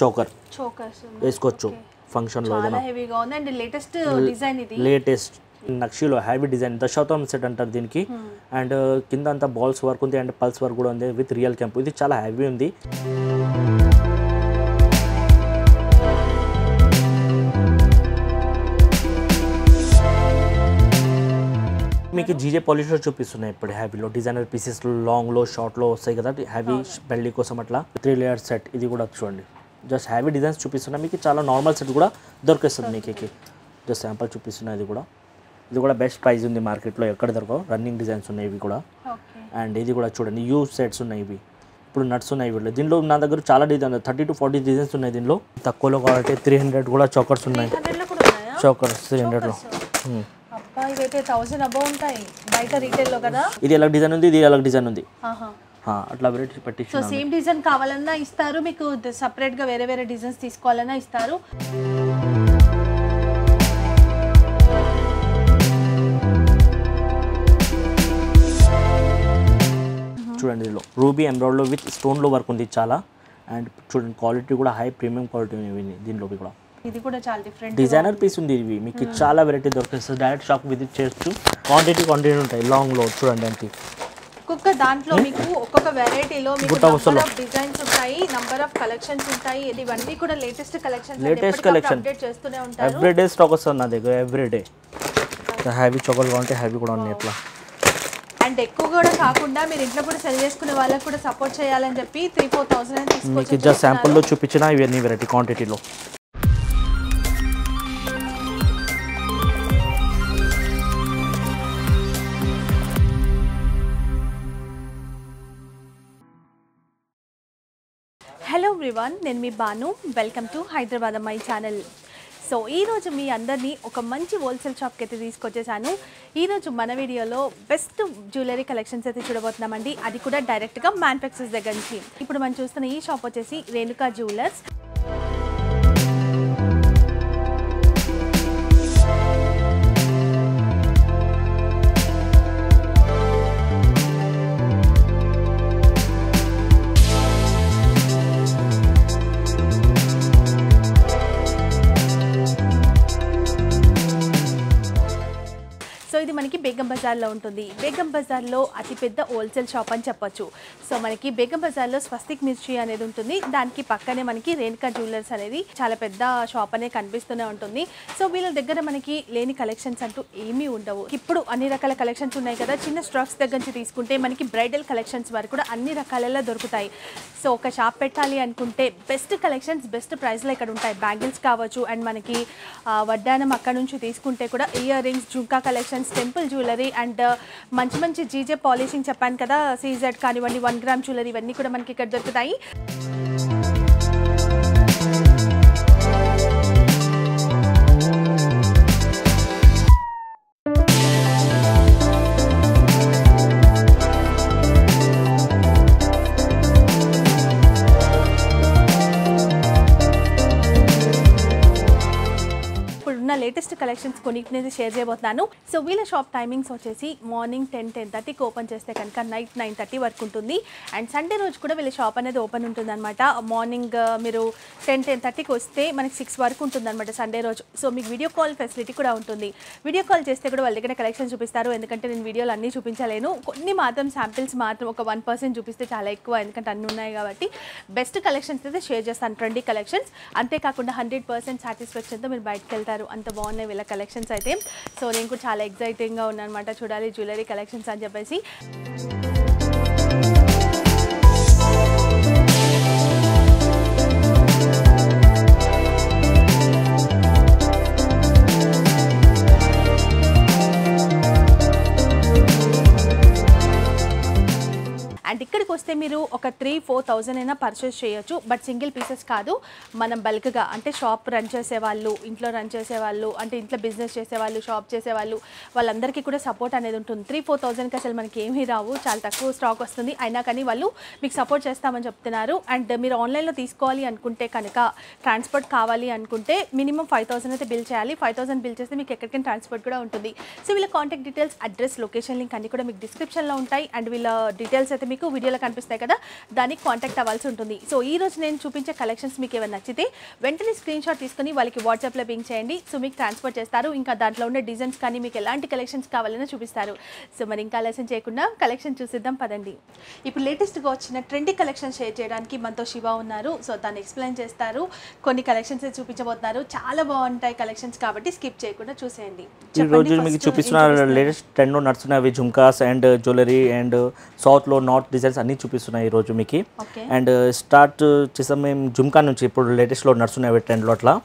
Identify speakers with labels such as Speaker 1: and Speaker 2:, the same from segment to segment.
Speaker 1: Choker వేసుకోవచ్చు ఫంక్షన్లో
Speaker 2: latest design ఇది.
Speaker 1: లేటెస్ట్ నక్షిలో హ్యావీ డిజైన్ దశావతారం సెట్ అంటారు దీనికి. అండ్ కింద అంతా బాల్స్ వర్క్ ఉంది. అండ్ పల్స్ వర్క్ కూడా ఉంది విత్ రియల్ క్యాంప్ ఇది చాలా హ్యావీ ఉంది. మీకు జీజే పాలిషర్ చూపిస్తున్నాయి ఇప్పుడు హ్యావీలో డిజైనర్ పీసెస్ లాంగ్లో షార్ట్లో వస్తాయి కదా. హ్యావీ పెళ్ళి కోసం అట్లా. త్రీ లేయర్ సెట్ ఇది కూడా చూడండి. జస్ట్ హ్యావీ డిజైన్స్ చూపిస్తున్నా మీకు చాలా నార్మల్ సెట్ కూడా దొరికేస్తుంది మీకు జస్ట్ శాంపుల్ చూపిస్తున్నా ఇది కూడా. ఇది కూడా బెస్ట్ ప్రైస్ ఉంది మార్కెట్లో ఎక్కడ దొరకవు. రన్నింగ్ డిజైన్స్ ఉన్నాయి ఇవి కూడా. అండ్ ఇది కూడా చూడండి యూ సెట్స్ ఉన్నాయి ఇవి. ఇప్పుడు నట్స్ ఉన్నాయి వీళ్ళు. దీనిలో నా దగ్గర చాలా design thirty to forty designs ఉన్నాయి దీనిలో. తక్కువలో కావాలంటే త్రీ హండ్రెడ్ కూడా చోకర్స్ ఉన్నాయి. చోకర్స్ త్రీ హండ్రెడ్లో ఇది ఎలా డిజైన్ ఉంది? ఇది ఎలా డిజైన్ ఉంది? అట్లా వెరైటీ
Speaker 2: సో
Speaker 1: పెట్టించిన
Speaker 2: సేమ్ డిజైన్ కావాలన్నా ఇస్తారు మీకు సపరేట్గా వేరే వేరే డిజైన్స్ తీసుకోవాలన్నా ఇస్తారు.
Speaker 1: చూడండి ఇందులో రూబీ ఎంబ్రాయిడ్లో విత్ స్టోన్లో వర్క్ ఉంది చాలా. అండ్ చూడండి క్వాలిటీ కూడా హై ప్రీమియం క్వాలిటీ దీనిలో కూడా.
Speaker 2: ఇది కూడా చాలా డిఫరెంట్
Speaker 1: డిజైనర్ పీస్ ఉంది ఇవి మీకు చాలా వెరైటీ దొరికిస్తుంది డైరెక్ట్ షాప్ విజిట్ చేయొచ్చు. క్వాంటిటీ క్వాంటిటీ ఉంటాయి లాంగ్లో చూడండి అంటే
Speaker 2: ఒక్కొక్క దాంట్లో మీకు ఒక్కొక్క వెరైటీలో మీకు. నంబర్ ఆఫ్ డిజైన్స్ ఉంటాయి నంబర్ ఆఫ్ కలెక్షన్స్ ఉంటాయి. ఇది ఇవన్నీ కూడా latest collections
Speaker 1: Latest collection.
Speaker 2: Update చేస్తూనే ఉంటారు.
Speaker 1: ఎవ్రీ డే స్టాక్ వస్తుంది నా దగ్గర ఎవ్రీ డే హ్యావీ చొక్కలు కావాలంటే హ్యావీ కూడా ఉన్నాయి ఇట్లా.
Speaker 2: అండ్ ఎక్కువ కూడా కాకుండా మీరు ఇంట్లో కూడా సెల్ చేసుకునే వాళ్ళకి కూడా సపోర్ట్ చేయాలని చెప్పి త్రీ ఫోర్ థౌసండ్
Speaker 1: మీకు జస్ట్ శాంపుల్లో చూపించిన ఇవన్నీ వెరైటీ క్వాంటిటీలో
Speaker 2: ఎవ్రీవన్ నేను మీ బాను. వెల్కమ్ టు హైదరాబాద్ అమ్మాయి ఛానల్ సో ఈరోజు మీ అందరినీ ఒక మంచి హోల్సేల్ షాప్కి అయితే తీసుకొచ్చేసాను. ఈరోజు మన వీడియోలో బెస్ట్ జ్యువెలరీ కలెక్షన్స్ అయితే చూడబోతున్నామండి. అది కూడా డైరెక్ట్గా మ్యానుఫ్యాక్చర్స్ దగ్గర నుంచి. ఇప్పుడు మనం చూస్తున్న ఈ షాప్ వచ్చేసి రేణుకా జ్యువెలర్స్ బేగం బజార్లో ఉంటుంది. బేగం బజార్లో అతిపెద్ద హోల్సేల్ షాప్ అని చెప్పొచ్చు. సో మనకి బేగం బజార్లో స్వస్తిక్ మిర్చి అనేది ఉంటుంది. దానికి పక్కనే మనకి రేణుకా జ్యువెలర్స్ అనేది చాలా పెద్ద షాప్ అనేది కనిపిస్తూనే ఉంటుంది. సో వీళ్ళ దగ్గర మనకి లేని కలెక్షన్స్ అంటూ ఏమీ ఉండవు. ఇప్పుడు అన్ని రకాల కలెక్షన్స్ ఉన్నాయి కదా. చిన్న స్టాక్స్ దగ్గర నుంచి తీసుకుంటే మనకి బ్రైడల్ కలెక్షన్స్ వరకు కూడా అన్ని రకాలలో దొరుకుతాయి. సో ఒక షాప్ పెట్టాలి అనుకుంటే బెస్ట్ కలెక్షన్స్ బెస్ట్ ప్రైస్లో ఇక్కడ ఉంటాయి. బ్యాంగిల్స్ కావచ్చు. అండ్ మనకి వడ్డానం అక్కడ నుంచి తీసుకుంటే కూడా earrings jhumka collections temple jewellery and uh, మంచి మంచి జీజే పాలిషింగ్ చెప్పాను కదా సీజెడ్ కానివ్వండి వన్ గ్రామ్ జ్యువెలరీ ఇవన్నీ కూడా మనకి ఇక్కడ దొరుకుతాయి. లేటెస్ట్ కలెక్షన్స్ కొన్నిటిని షేర్ చేయబోతున్నాను. సో వీళ్ళ షాప్ టైమింగ్స్ వచ్చేసి మార్నింగ్ టెన్ టెన్ థర్టీకి ఓపెన్ చేస్తే కనుక నైట్ నైన్ థర్టీ వరకు ఉంటుంది. అండ్ సండే రోజు కూడా వీళ్ళ షాప్ అనేది ఓపెన్ ఉంటుంది అనమాట మార్నింగ్ uh, మీరు టెన్ టెన్ థర్టీకి వస్తే మనకి సిక్స్ వరకు ఉంటుంది అనమాట సండే రోజు. సో మీకు వీడియో కాల్ ఫెసిలిటీ కూడా ఉంటుంది. వీడియో కాల్ చేస్తే కూడా వాళ్ళ దగ్గర కలెక్షన్ చూపిస్తారు. ఎందుకంటే నేను వీడియోలు అన్నీ చూపించలేను. కొన్ని మాత్రం శాంపిల్స్ మాత్రం ఒక వన్ పర్సెంట్ చూపిస్తే చాలా ఎక్కువ. ఎందుకంటే అన్నీ ఉన్నాయి కాబట్టి బెస్ట్ కలెక్షన్స్ అయితే షేర్ చేస్తాను. ట్రెండీ కలెక్షన్స్ అంతేకాకుండా హండ్రెడ్ పర్సెంట్ సాటిస్ఫాక్షన్తో మీరు బయటకు వెళ్తారు. అంత బాగున్నాయి వీళ్ళ కలెక్షన్స్ అయితే. సో నేను కూడా చాలా ఎగ్జైటింగ్గా ఉన్నాను అనమాట చూడాలి జ్యువెలరీ కలెక్షన్స్ అని చెప్పేసి. మీరు ఒక త్రీ ఫోర్ థౌజండ్ అయినా పర్చేస్ చేయొచ్చు. బట్ సింగిల్ పీసెస్ కాదు. మనం బల్క్గా అంటే షాప్ రన్ చేసేవాళ్ళు ఇంట్లో రన్ చేసేవాళ్ళు అంటే ఇంట్లో బిజినెస్ చేసేవాళ్ళు షాప్ చేసేవాళ్ళు వాళ్ళందరికీ కూడా సపోర్ట్ అనేది ఉంటుంది. త్రీ ఫోర్ థౌజండ్కి అసలు మనకి ఏమీ రావు. చాలా తక్కువ స్టాక్ వస్తుంది. అయినా కానీ వాళ్ళు మీకు సపోర్ట్ చేస్తామని చెప్తున్నారు. అండ్ మీరు ఆన్లైన్లో తీసుకోవాలి అనుకుంటే కనుక ట్రాన్స్పోర్ట్ కావాలి అనుకుంటే మినిమం ఫైవ్ థౌసండ్ అయితే బిల్ చేయాలి. ఫైవ్ థౌసండ్ బిల్ చేస్తే మీకు ఎక్కడికైనా ట్రాన్స్పోర్ట్ కూడా ఉంటుంది. సో వీళ్ళ contact details address location link అన్ని కూడా మీకు డిస్క్రిప్షన్లో ఉంటాయి. అండ్ వీళ్ళ డీటెయిల్స్ అయితే మీకు వీడియోలో కనిపిస్తాయి. వస్తాయి కదా దానికి కాంటాక్ట్ అవ్వాల్సి ఉంటుంది. సో ఈ రోజు నేను చూపించే కలెక్షన్స్ మీకు ఏమైనా నచ్చితే వెంటనే స్క్రీన్ షాట్ తీసుకుని వాళ్ళకి వాట్సాప్లో పింక్ చేయండి. సో మీకు ట్రాన్స్ఫర్ చేస్తారు. ఇంకా దాంట్లో ఉండే డిజైన్స్ కానీ మీకు ఎలాంటి కలెక్షన్స్ కావాలన్నా చూపిస్తారు. సో మరి ఇంకా ఆలస్యం చేయకుండా కలెక్షన్ చూసిద్దాం పదండి. ఇప్పుడు లేటెస్ట్గా వచ్చిన ట్రెండీ కలెక్షన్ షేర్ చేయడానికి మనతో శివ ఉన్నారు. సో తను ఎక్స్ప్లెయిన్ చేస్తారు. కొన్ని కలెక్షన్స్ చూపించబోతున్నారు. చాలా బాగుంటాయి కలెక్షన్స్ కాబట్టి స్కిప్ చేయకుండా చూసేయండి.
Speaker 1: ఈ రోజు మీకు చూపిస్తున్న లేటెస్ట్ ట్రెండ్ నడుస్తున్నాయి అవి జుమ్కాస్ అండ్ జ్యువెలరీ అండ్ సౌత్లో నార్త్ డిజైన్స్ అన్నీ చూపిస్తున్నాయి ఈ రోజు మీకు. అండ్ స్టార్ట్ చేసాం మేము జుమ్కా నుంచి. ఇప్పుడు లేటెస్ట్లో నడుస్తున్నాయి ట్రెండ్లో అట్లా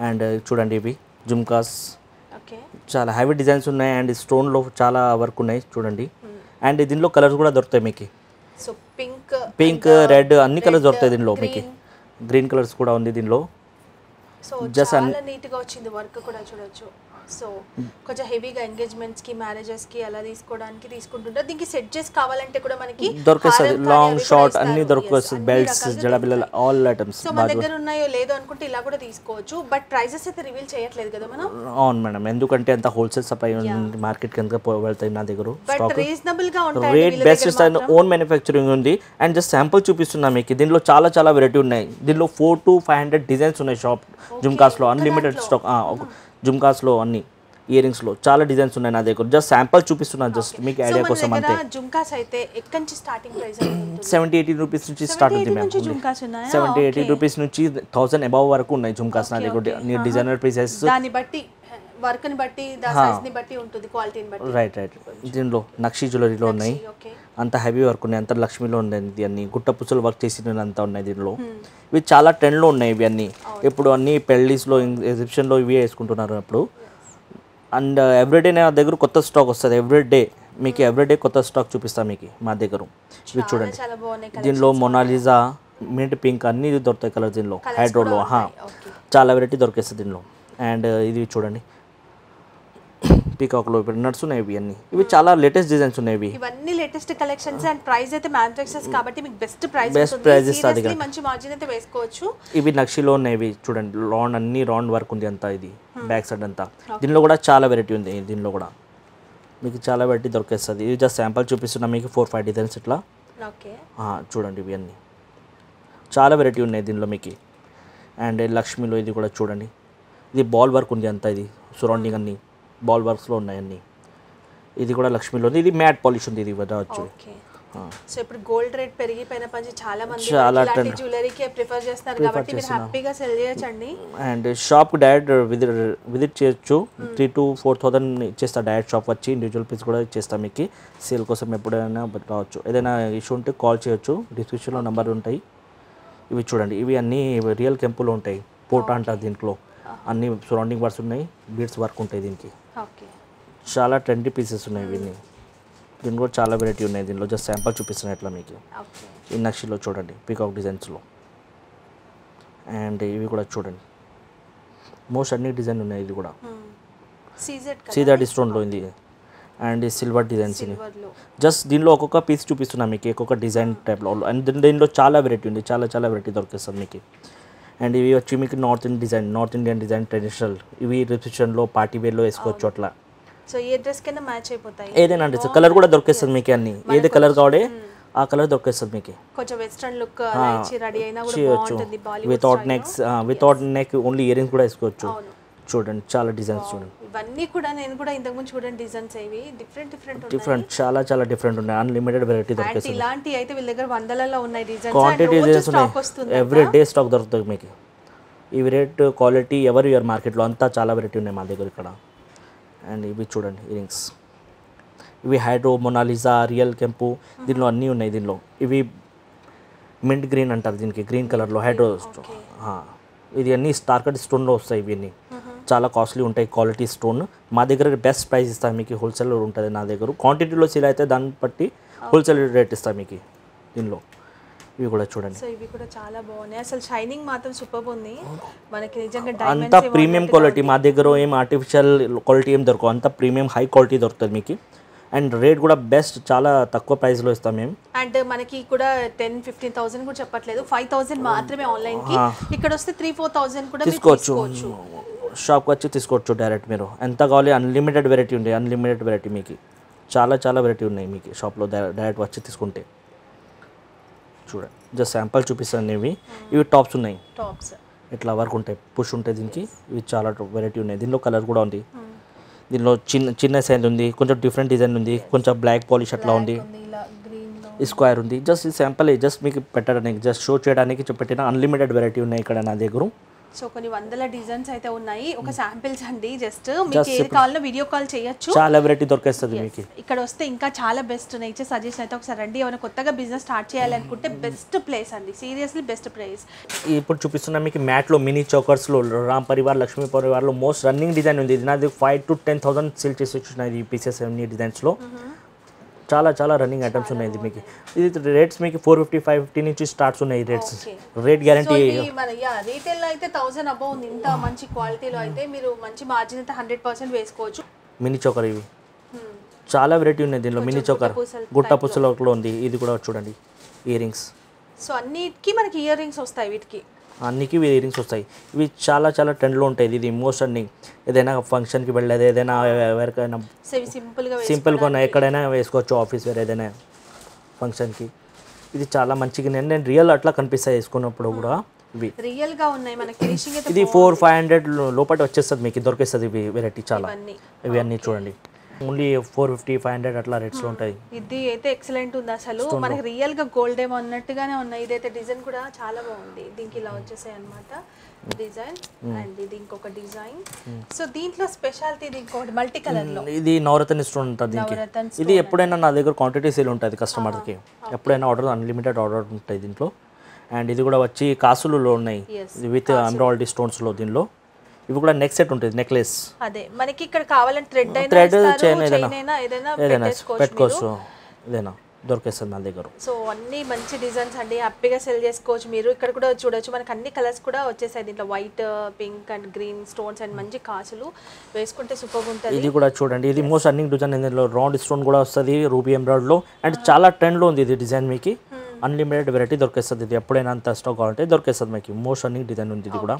Speaker 1: అండ్ చూడండి ఇవి జుమ్కాస్. చాలా హెవీ డిజైన్స్ ఉన్నాయి అండ్ స్టోన్లో చాలా వర్క్ ఉన్నాయి చూడండి. అండ్ దీనిలో కలర్స్ కూడా దొరుకుతాయి మీకు.
Speaker 2: సో పింక్
Speaker 1: పింక్ రెడ్ అన్ని కలర్స్ దొరుకుతాయి దీనిలో మీకు. గ్రీన్ కలర్స్ కూడా ఉంది దీనిలో
Speaker 2: సో
Speaker 1: Just an-
Speaker 2: చాలా నీట్గా వచ్చింది వర్క్ కూడా చూడొచ్చు. సో కొంచెం హెవీగా ఎంగేజ్మెంట్స్కి మ్యారేజెస్కి అలా తీసుకోవడానికి తీసుకుంటుంటారు. దీనికి సెట్ చేసి కావాలంటే కూడా మనకి
Speaker 1: దొరికేస్తుంది.
Speaker 2: కానీ
Speaker 1: లాంగ్ షార్ట్. అన్ని దొరికొస్తుంది బెల్ట్స్ జడబిల్లలు. ఆల్ ఐటమ్స్
Speaker 2: సో మన దగ్గర ఉన్నాయో లేదో అనుకుంటే ఇలా కూడా తీసుకోవచ్చు. బట్ ప్రైజెస్ అయితే రివీల్ చేయట్లేదు కదా మనం?
Speaker 1: అవును మేడం. ఎందుకంటే అంత హోల్సేల్ సప్లై మార్కెట్కి ఎంత పో- వెళ్తాయి నా దగ్గర
Speaker 2: బట్ రీజనబుల్గా ఉంటాయి
Speaker 1: రేట్ బెస్ట్ ఇస్తాను ఓన్ మ్యానుఫ్యాక్చరింగ్ ఉంది. అండ్ జస్ట్ శాంపుల్ చూపిస్తున్నా మీకు. దీనిలో చాలా చాలా వెరైటీ ఉన్నాయి. దీనిలో four to five hundred designs ఉన్నాయి షాప్ జుమ్కాస్లో అన్లిమిటెడ్ స్టాక్ జుమ్కాస్లో అన్ని ఇయర్ రింగ్స్లో చాలా డిజైన్స్ ఉన్నాయి నా దగ్గర. జస్ట్ శాంపుల్ చూపిస్తున్నాను జస్ట్ మీకు ఐడియా కోసం అంతే.
Speaker 2: దగ్గర జుంకాస్ అయితే ఎక్కడి నుంచి స్టార్టింగ్ ప్రైస్ ఉంటుంది?
Speaker 1: సెవెంటీ ఎయిటీ రూపీస్ నుంచి స్టార్ట్
Speaker 2: నుంచి
Speaker 1: మ్యామ్ సెవెంటీ ఎయిటీ రూపీస్ నుంచి థౌసండ్ అబవ్ వరకు ఉన్నాయి జుమ్కాస్ నా దగ్గర. డిజైనర్ పీసెస్
Speaker 2: దాన్ని బట్టి బట్టి ని బట్టి ఉంటుంది క్వాలిటీని బట్టి.
Speaker 1: రైట్ రైట్ దీనిలో నక్షి జ్యువెలరీలో ఉన్నాయి. అంత హెవీ వర్క్ ఉన్నాయి అంత లక్ష్మిలో ఉన్నాయి ఇది అన్ని. గుట్ట పుచ్చులు వర్క్ అంతా ఉన్నాయి దీనిలో. ఇవి చాలా ట్రెండ్లో ఉన్నాయి ఇవి అన్ని. ఇప్పుడు అన్ని పెళ్ళిస్లో ఎగ్జిబిషన్లో ఇవి వేసుకుంటున్నారు అప్పుడు. అండ్ ఎవ్రీడే నా దగ్గర కొత్త స్టాక్ వస్తుంది. ఎవ్రీడే మీకు ఎవ్రీడే కొత్త స్టాక్ చూపిస్తాను మీకు మా దగ్గర. ఇవి చూడండి. దీనిలో మొనాలిజా మింట్ పింక్ అన్ని దొరుకుతాయి కలర్ దీనిలో. హైడ్రోలో చాలా వెరైటీ దొరికేస్తుంది దీనిలో. అండ్ ఇది చూడండి. పీకాక్లో ఇప్పుడు నడుస్తున్నాయి ఇవి అన్ని. ఇవి చాలా లేటెస్ట్ డిజైన్స్ ఉన్నాయి ఇవి.
Speaker 2: ఇవన్నీ లేటెస్ట్ కలెక్షన్స్ అండ్ ప్రైస్ అయితే మ్యానుఫాక్చర్స్ కాబట్టి మీకు బెస్ట్ ప్రైస్
Speaker 1: price ఇస్తుంది
Speaker 2: Seriously మంచి మార్జిన్ అయితే వేసుకోవచ్చు.
Speaker 1: ఇవి నక్షిలో ఉన్నాయి చూడండి. లాండ్ అన్ని రౌండ్ వర్క్ ఉంది అంతా ఇది. బ్యాక్ సైడ్ అంతా. దీనిలో కూడా చాలా వెరైటీ ఉంది దీనిలో కూడా. మీకు చాలా వెరైటీ దొరికేస్తుంది. ఇది జస్ట్ శాంపుల్ చూపిస్తున్నా మీకు ఫోర్ ఫైవ్ డిజైన్స్ ఇట్లా.
Speaker 2: ఓకే
Speaker 1: ఆ, చూడండి ఇవి అన్నీ. చాలా వెరైటీ ఉన్నాయి దీనిలో మీకు. అండ్ లక్ష్మిలో ఇది కూడా చూడండి. ఇది బాల్ వర్క్ ఉంది అంతా ఇది. సరౌండింగ్ అన్ని. బాల్ వర్క్స్లో ఉన్నాయి అన్ని ఇది కూడా లక్ష్మిలో ఉంది. ఇది మ్యాట్ పాలిష్ ఉంది ఇది వచ్చి.
Speaker 2: సో ఇప్పుడు గోల్డ్ రేట్ పెరిగిపోయిన పంచి చాలా మంది
Speaker 1: చాలా
Speaker 2: జ్యువెలరీకి ప్రిఫర్ చేస్తారు కాబట్టి మీరు హ్యాపీగా సెల్ చేయొచ్చండి.
Speaker 1: And shop direct visit visit చేయొచ్చు. త్రీ టు ఫోర్ థౌసండ్ ఇచ్చేస్తా డైరెక్ట్ షాప్ వచ్చి ఇండివిజువల్ పీస్ కూడా ఇచ్చేస్తా మీకు. సేల్ కోసం ఎప్పుడైనా రావచ్చు. ఏదైనా ఇష్యూ ఉంటే కాల్ చేయొచ్చు. డిస్క్రిప్షన్లో నెంబర్ ఉంటాయి. ఇవి చూడండి. ఇవి అన్నీ రియల్ కెంపులో ఉంటాయి. పోటా అంటారు దీంట్లో. అన్ని సరౌండింగ్ వర్క్స్ ఉన్నాయి. బీడ్స్ వర్క్ ఉంటాయి దీనికి. చాలా ట్వంటీ పీసెస్ ఉన్నాయి ఇవన్నీ దీని కూడా చాలా వెరైటీ ఉన్నాయి. దీనిలో జస్ట్ శాంపుల్ చూపిస్తున్నాయి ఇట్లా మీకు. ఈ నక్షిలో చూడండి పీకాక్ డిజైన్స్లో అండ్ ఇవి కూడా చూడండి. మోస్ట్ అన్ని డిజైన్ ఉన్నాయి ఇది కూడా.
Speaker 2: సీజెడ్
Speaker 1: సీదా డిస్టోన్లో ఉంది. అండ్ సిల్వర్ డిజైన్స్ జస్ట్ దీనిలో ఒక్కొక్క పీస్ చూపిస్తున్నా మీకు ఒక్కొక్క డిజైన్ టైప్లో అండ్ దీని- దీనిలో చాలా వెరైటీ ఉంది. చాలా చాలా వెరైటీ దొరికిస్తుంది మీకు. అండ్ ఇవి వచ్చి మీకు north Indian design north Indian design traditional. ఇవి రిసెప్షన్లో పార్టీ వేర్లో వేసుకోవచ్చు అట్లా.
Speaker 2: సో ఏ డ్రెస్ కింద మ్యాచ్ అయిపోతాయి.
Speaker 1: ఏదైనా అంటే కలర్ కూడా దొరికేస్తుంది మీకు అన్ని. ఏది కలర్ కావడే ఆ కలర్ దొరికేస్తుంది మీకు.
Speaker 2: కొంచెం వెస్ట్రన్ లుక్ రెడీ అయినా కూడా బాగుంటుంది
Speaker 1: without necks without neck only earrings కూడా వేసుకోవచ్చు. చూడండి చాలా డిజైన్స్ చూడండి.
Speaker 2: ఇవన్నీ కూడా నేను కూడా ఇంతకు ముందు చూడండి డిజైన్స్ ఇవి డిఫరెంట్ డిఫరెంట్
Speaker 1: డిఫరెంట్ చాలా చాలా డిఫరెంట్ ఉన్నాయి. అన్లిమిటెడ్ వెరైటీ
Speaker 2: అండ్
Speaker 1: దొరికేస్తుంది
Speaker 2: ఇలాంటి అయితే వీళ్ళ దగ్గర వందలలో ఉన్నాయి
Speaker 1: క్వాంటిటీ
Speaker 2: డిజైన్స్
Speaker 1: డిజైన్స్
Speaker 2: స్టాక్ వస్తుంది
Speaker 1: ఉన్నాయి. ఎవ్రీ డే స్టాక్ దొరుకుతుంది మీకు. ఇవి రేట్ క్వాలిటీ ఎవరు ఇయర్ మార్కెట్లో అంతా చాలా వెరైటీ ఉన్నాయి మా దగ్గర ఇక్కడ. అండ్ ఇవి చూడండి ఇయరింగ్స్ ఇవి హైడ్రో మొనాలిజా రియల్ కెంపు దీనిలో అన్నీ ఉన్నాయి దీనిలో. ఇవి మింట్ గ్రీన్ అంటారు దీనికి గ్రీన్ కలర్లో హైడ్రో ఇది అన్ని స్టార్కట్ స్టోన్లో వస్తాయి ఇవన్నీ. చాలా కాస్ట్లీ ఉంటాయి క్వాలిటీ స్టోన్. మా దగ్గర బెస్ట్ ప్రైస్ ఇస్తాను మీకు హోల్సేల్ ఉంటుంది నా దగ్గర. క్వాంటిటీలో సేల్ అయితే దాన్ని బట్టి హోల్సేల్ రేట్ ఇస్తాను మీకు దీనిలో. ఇవి కూడా చూడండి.
Speaker 2: సో ఇవి కూడా చాలా బాగున్నాయి. అసలు షైనింగ్ మాత్రం సూపర్ ఉంది. మనకి నిజంగా
Speaker 1: అంత ప్రీమియం క్వాలిటీ మా దగ్గర ఏం ఆర్టిఫిషియల్ క్వాలిటీ ఏం దొరకవు. అంత ప్రీమియం హై క్వాలిటీ దొరుకుతుంది మీకు. అండ్ రేట్ కూడా బెస్ట్ చాలా తక్కువ ప్రైస్లో ఇస్తాం మేము.
Speaker 2: అండ్ మనకి కూడా టెన్ ఫిఫ్టీన్ థౌసండ్ కూడా చెప్పట్లేదు. ఫైవ్ థౌసండ్ మాత్రమే ఆన్లైన్కి. ఇక్కడ వస్తే త్రీ ఫోర్ థౌసండ్ కూడా
Speaker 1: తీసుకోవచ్చు. షాప్కి వచ్చి తీసుకోవచ్చు డైరెక్ట్ మీరు. ఎంత కావాలి? అన్లిమిటెడ్ వెరైటీ ఉంది అన్లిమిటెడ్ వెరైటీ మీకు. చాలా చాలా వెరైటీ ఉన్నాయి మీకు షాప్లో డైరెక్ట్ వచ్చి తీసుకుంటే. చూడండి. జస్ట్ శాంపుల్ చూపిస్తాను ఇవి. ఇవి టాప్స్ ఉన్నాయి.
Speaker 2: టాప్స్.
Speaker 1: ఇట్లా వర్క్ ఉంటాయి. పుష్ ఉంటాయి దీనికి. ఇవి చాలా వెరైటీ ఉన్నాయి. దీనిలో కలర్ కూడా ఉంది. దీనిలో చిన్న చిన్న సైజ్ ఉంది. కొంచెం డిఫరెంట్ డిజైన్ ఉంది. కొంచెం బ్లాక్ పాలిష్ అట్లా ఉంది. స్క్వేర్ ఉంది. జస్ట్ ఈ శాంపుల్. జస్ట్ మీకు పెట్టడానికి జస్ట్ షో చేయడానికి పెట్టిన అన్లిమిటెడ్ వెరైటీ ఉన్నాయి ఇక్కడ నా దగ్గర.
Speaker 2: సో కొన్ని వందల డిజైన్స్ అయితే ఉన్నాయి. ఒక శాంపిల్స్ అండి. జస్ట్ మీకు ఏది కావాలో వీడియో కాల్ చేయొచ్చు.
Speaker 1: చాలా వెరైటీ దొరికేస్తుంది మీకు.
Speaker 2: ఇక్కడ వస్తే ఇంకా చాలా బెస్ట్ నేచర్ సజెషన్ అయితే ఒకసారి రండి. ఏమైనా కొత్తగా బిజినెస్ స్టార్ట్ చేయాలనుకుంటే బెస్ట్ ప్లేస్ అండి. సీరియస్లీ బెస్ట్ ప్లేస్
Speaker 1: ఇప్పుడు చూపిస్తున్నా మీకు మ్యాట్లో మినీ చోకర్స్లో రామ్ పరివార్ లక్ష్మీ పరివార్లో మోస్ట్ రన్నింగ్ డిజైన్ ఉంది. ఇది నాది five to ten thousand sale చేసి వచ్చినాయి ఈ పీసెస్ అన్ని డిజైన్స్లో చాలా చాలా రన్నింగ్ ఐటమ్స్ ఉన్నాయి మీకు. ఇది రేట్స్ మీకు ఫోర్ ఫిఫ్టీ ఫైవ్ ఫిఫ్టీ నుంచి స్టార్ట్స్ ఉన్నాయి రేట్స్. రేట్ గ్యారంటీ
Speaker 2: ఇవి మన యా రీటైల్ అయితే థౌసండ్ అబౌవ్ ఉంది. ఇంత మంచి క్వాలిటీలో అయితే మీరు మంచి మార్జిన్ అయితే హండ్రెడ్ పర్సెంట్ వేసుకోవచ్చు.
Speaker 1: మినీ చోకర్ ఇవి.
Speaker 2: Hmm.
Speaker 1: చాలా వెరైటీ ఉన్నాయి దీనిలో మినీ చోకర్. గుట్ట పుసలో ఉంది. ఇది కూడా చూడండి. ఇయర్ రింగ్స్
Speaker 2: సో అన్నిటికీ మనకి ఇయర్ రింగ్స్ వస్తాయి వీటికి.
Speaker 1: అన్నికి ఇయర్ రింగ్స్ వస్తాయి. ఇవి చాలా చాలా ట్రెండ్లో ఉంటాయి. ఇది మోస్ట్ అన్ని ఏదైనా ఫంక్షన్కి వెళ్ళేది ఏదైనా ఎవరికైనా
Speaker 2: ఇవి సింపుల్గా
Speaker 1: ఎక్కడైనా వేసుకోవచ్చు ఆఫీస్ వేర్ ఏదైనా ఫంక్షన్కి ఇది చాలా మంచిగా నేను నేను రియల్ అట్లా కనిపిస్తాయి వేసుకున్నప్పుడు కూడా ఇవి.
Speaker 2: రియల్గా ఉన్నాయి. మనకి
Speaker 1: ఇది ఫోర్ ఫైవ్ హండ్రెడ్ లోపల వచ్చేస్తుంది మీకు దొరికేస్తుంది ఇవి వెరైటీ చాలా.
Speaker 2: ఇవన్నీ.
Speaker 1: ఇవి అన్నీ చూడండి. Only four fifty five hundred అట్లా రేట్స్లో ఉంటాయి.
Speaker 2: ఇది అయితే ఎక్సలెంట్ ఉంది అసలు. మనకి రియల్గా గోల్డ్ ఏమో అన్నట్టుగానే ఉన్నాయి. ఇదైతే డిజైన్ కూడా చాలా బాగుంది. దీనికి ఇలా వచ్చేసాయి అనమాట డిజైన్ అండ్ ఇది ఇంకొక డిజైన్ సో దీంట్లో స్పెషాలిటీ ఇది ఇంకొకటి మల్టీ కలర్లో
Speaker 1: ఇది నవరత్న స్టోన్ ఉంటుంది దీనికి. ఇది ఎప్పుడైనా నా దగ్గర క్వాంటిటీ సేల్ ఉంటుంది కస్టమర్కి ఎప్పుడైనా ఆర్డర్ అన్లిమిటెడ్ ఆర్డర్ ఉంటాయి దీంట్లో. అండ్ ఇది కూడా వచ్చి కాసులలో ఉన్నాయి. విత్ ఎంబ్రాయిడరీ స్టోన్స్లో దీనిలో. ఇవి కూడా నెక్ సెట్ ఉంటుంది నెక్లెస్
Speaker 2: అదే మనకి ఇక్కడ కావాలంటే థ్రెడ్ అయినా
Speaker 1: థ్రెడ్ చైన్ ఏదైనా.
Speaker 2: ఏదైనా
Speaker 1: పెట్టుకోవచ్చు. ఏదైనా దొరికేస్తుంది నా దగ్గర.
Speaker 2: సో అన్ని మంచి డిజైన్స్ అండి హ్యాపీగా సెల్ చేసుకోవచ్చు మీరు. ఇక్కడ కూడా చూడొచ్చు మనకి అన్ని కలర్స్ కూడా వచ్చేసాయి దీంట్లో. White pink and green stones and మంచి కాసులు. వేసుకుంటే సూపర్ ఉంటుంది.
Speaker 1: ఇది కూడా చూడండి ఇది మోస్ట్ అన్నింగ్ డిజైన్ ఇందులో రౌండ్ స్టోన్ కూడా వస్తుంది రూబీ ఎంబ్రాయిడ్లో అండ్ చాలా ట్రెండ్లో ఉంది ఇది డిజైన్ మీకు. అన్లిమిటెడ్ వెరైటీ దొరికేస్తుంది ఇది. ఎప్పుడైనా అంత స్టాక్ కావాలంటే దొరికేస్తుంది మీకు. మోస్ట్ అన్నింగ్ డిజైన్ ఉంది ఇది కూడా.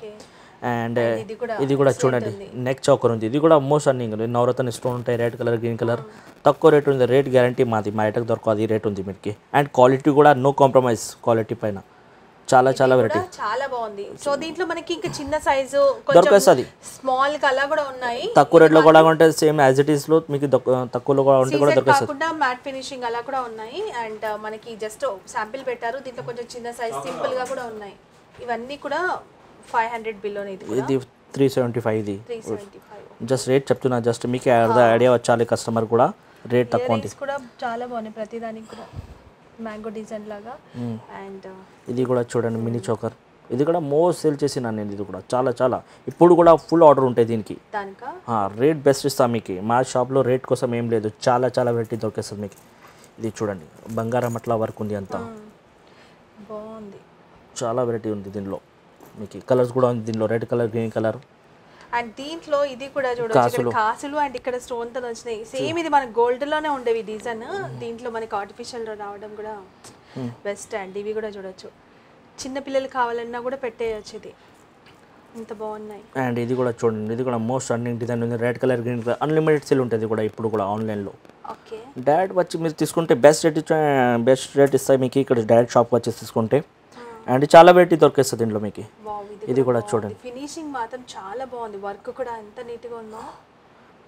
Speaker 1: అండ్
Speaker 2: ఇది కూడా
Speaker 1: ఇది కూడా చూడండి. నెక్ చౌకర్ ఉంది. ఇది కూడా మోస్ట్ అన్నింగ్ నవరత్న స్టోన్ ఉంటాయి రెడ్ కలర్ గ్రీన్ కలర్ తక్కువ రేట్ ఉంది. రేట్ గ్యారంటీ మాది. మా ఐటకు దొరకదు ఈ రేట్ ఉంది మీకు అండ్ క్వాలిటీ కూడా నో కాంప్రమైజ్ క్వాలిటీ పైన. చాలా చాలా వెరైటీ
Speaker 2: చాలా బాగుంది. సో దీంట్లో మనకి ఇంకా చిన్న సైజు
Speaker 1: దొరికేస్తుంది.
Speaker 2: స్మాల్ అలా కూడా ఉన్నాయి.
Speaker 1: తక్కువ రేట్లో కూడా ఉంటే సేమ్ యాజ్ ఇట్ ఈస్లో మీకు దొక్క- తక్కువలో కూడా ఉంటే కూడా దొరికేస్తుంది.
Speaker 2: మ్యాట్ ఫినిషింగ్ అలా కూడా ఉన్నాయి. అండ్ మనకి జస్ట్ శాంపిల్ పెట్టారు. దీంట్లో కొంచెం చిన్న సైజ్ సింపుల్గా కూడా ఉన్నాయి. ఇవన్నీ కూడా ఫైవ్ హండ్రెడ్ బిలోనే ఇది
Speaker 1: త్రీ సెవెంటీ ఫైవ్ ఇది. జస్ట్ రేట్ చెప్తున్నా జస్ట్ మీకు ఐడియా వచ్చాలి కస్టమర్ కూడా రేట్ తక్కువ ఉంది
Speaker 2: కూడా చాలా బాగున్నాయి ప్రతిదానికి కూడా. మ్యాంగో డిజైన్ లాగా. అండ్
Speaker 1: ఇది కూడా చూడండి మినీ చోకర్. ఇది కూడా మోస్ట్ సేల్ చేసిన నేను ఇది కూడా చాలా చాలా. ఇప్పుడు కూడా ఫుల్ ఆర్డర్ ఉంటాయి దీనికి.
Speaker 2: దానిక?
Speaker 1: రేట్ బెస్ట్ ఇస్తాం మీకు. మా షాప్లో రేట్ కోసం ఏం లేదు చాలా చాలా వెరైటీ దొరికేస్తుంది మీకు. ఇది చూడండి బంగారం అట్లా వర్క్ ఉంది అంతా.
Speaker 2: బాగుంది.
Speaker 1: చాలా వెరైటీ ఉంది దీనిలో. మీకు కలర్స్ కూడా ఉంది. దీనిలో red colour green colour.
Speaker 2: And దీంట్లో ఇది కూడా చూడొచ్చు ఇక్కడ కాసులు అండ్ ఇక్కడ స్టోన్తో వచ్చినాయి. సేమ్ ఇది మన గోల్డ్లోనే ఉండేవి డిజైన్ దీంట్లో మనకి ఆర్టిఫిషియల్ రావడం కూడా బెస్ట్ అండ్. ఇవి కూడా చూడొచ్చు. చిన్న పిల్లలు కావాలన్నా కూడా పెట్టేయచ్చు ఇది. ఇంత బాగున్నాయి.
Speaker 1: అండ్ ఇది కూడా చూడండి. ఇది కూడా మోస్ట్ అన్ని డిజైన్ ఉంది. Red colour green colour. Unlimited sale ఉంటుంది కూడా ఇప్పుడు కూడా ఆన్లైన్లో
Speaker 2: ఓకే
Speaker 1: డైరెక్ట్ వచ్చి మీరు తీసుకుంటే బెస్ట్ రేట్ బెస్ట్ రేట్ ఇస్తాయి మీకు. ఇక్కడ డైరెక్ట్ షాప్కి వచ్చి తీసుకుంటే. అండ్ చాలా వెరైటీ దొరికేస్తుంది దీంట్లో మీకు.
Speaker 2: ఇది
Speaker 1: కూడా చూడండి.
Speaker 2: ఫినిషింగ్ మాత్రం చాలా బాగుంది. వర్క్ కూడా ఎంత నీట్గా ఉందో.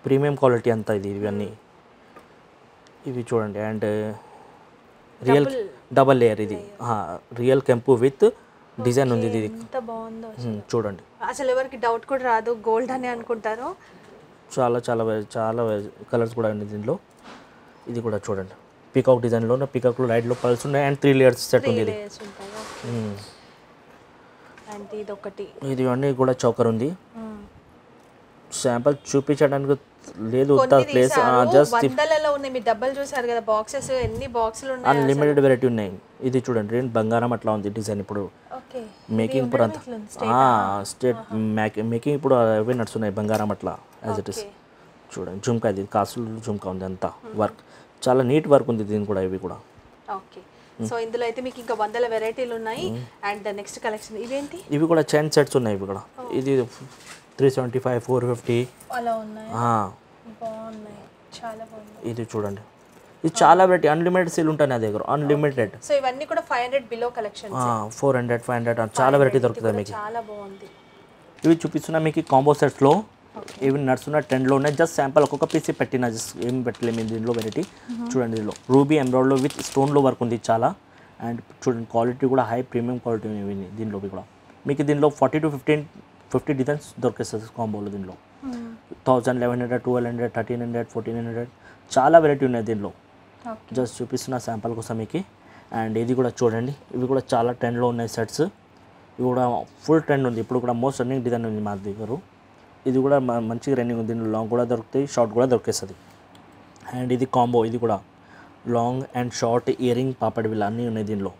Speaker 1: ప్రీమియం క్వాలిటీ అంతా ఇది ఇవన్నీ. ఇవి చూడండి. అండ్ రియల్ డబల్ లేయర్ ఇది. రియల్ కెంపు విత్ డిజైన్ ఉంది ఇది. Hmm, చూడండి.
Speaker 2: అసలు ఎవరికి డౌట్ కూడా రాదు. గోల్డ్ అని అనుకుంటారు.
Speaker 1: చాలా చాలా చాలా కలర్స్ కూడా ఉంది దీనిలో ఇది కూడా చూడండి. పీకాక్ డిజైన్లో పీకాక్లో రైట్లో పల్స్ ఉన్నాయి అండ్ త్రీ లేయర్స్ సెట్ ఉంది ఇది.
Speaker 2: ఇది ఒకటి
Speaker 1: ఇది అన్నీ కూడా చౌకర్ ఉంది. శాంపుల్ చూపించడానికి లేదు ప్లేస్. జస్ట్
Speaker 2: డబ్బులు చూసారు కదా బాక్సెస్ ఎన్ని బాక్సులు ఉన్నాయి
Speaker 1: అన్లిమిటెడ్ వెరైటీ ఉన్నాయి. ఇది చూడండి బంగారం అట్లా ఉంది డిజైన్ ఇప్పుడు. మేకింగ్ ఇప్పుడు అంతా స్టేట్ మేకింగ్ ఇప్పుడు అవే నడుస్తున్నాయి బంగారం అట్లా యాజ్ ఇట్ ఇస్ చూడండి జుమ్కా ఇది కాసులు జుమ్కా ఉంది అంతా వర్క్. చాలా నీట్ వర్క్ ఉంది దీని కూడా ఇవి కూడా.
Speaker 2: ఓకే. సో ఇందులో అయితే మీకు ఇంకా వందల వెరైటీలు ఉన్నాయి. అండ్ నెక్స్ట్ కలెక్షన్ ఇవేంటి?
Speaker 1: ఇవి కూడా చైన్ సెట్స్ ఉన్నాయి ఇవి కూడా. ఇది three seventy five four fifty.
Speaker 2: అలా ఉన్నాయి? బాగున్నాయి. చాలా బాగున్నాయి.
Speaker 1: ఇది చూడండి. ఇది చాలా వెరైటీ. అన్లిమిటెడ్ సేల్ ఉంటాయి నా దగ్గర. అన్లిమిటెడ్
Speaker 2: సో ఇవన్నీ కూడా five hundred below collection
Speaker 1: four hundred five hundred చాలా వెరైటీ దొరుకుతుంది మీకు.
Speaker 2: చాలా బాగుంది.
Speaker 1: ఇవి చూపిస్తున్నా మీకు కాంబో సెట్స్లో ఇవి నడుస్తున్న ట్రెండ్లో ఉన్నాయి. జస్ట్ శాంపుల్ ఒక్కొక్క పీస్ పెట్టిన జస్ట్ ఏం పెట్టలేము దీనిలో వెరైటీ చూడండి దీనిలో రూబీ ఎంబ్రాయిడ్లో విత్ స్టోన్లో వర్క్ ఉంది చాలా. అండ్ చూడండి క్వాలిటీ కూడా హై ప్రీమియం క్వాలిటీ ఇవి దీనిలో కూడా. మీకు దీనిలో forty to fifteen fifty designs దొరికేస్తుంది కాంబోలో దీనిలో thousand eleven hundred twelve hundred thirteen hundred fourteen hundred చాలా వెరైటీ ఉన్నాయి దీనిలో జస్ట్ చూపిస్తున్న శాంపుల్ కోసం మీకు. అండ్ ఇది కూడా చూడండి. ఇవి కూడా చాలా ట్రెండ్లో ఉన్నాయి సెట్స్ ఇవి కూడా ఫుల్ ట్రెండ్ ఉంది. ఇప్పుడు కూడా మోస్ట్ రన్నింగ్ డిజైన్ ఉంది మా దగ్గర. ఇది కూడా మంచిగా రన్నింగ్ ఉంది. దీనిలో లాంగ్ కూడా దొరుకుతాయి షార్ట్ కూడా దొరికేస్తుంది. అండ్ ఇది కాంబో ఇది కూడా long and short earrings పాపడ్ విల్ అన్నీ ఉన్నాయి దీనిలో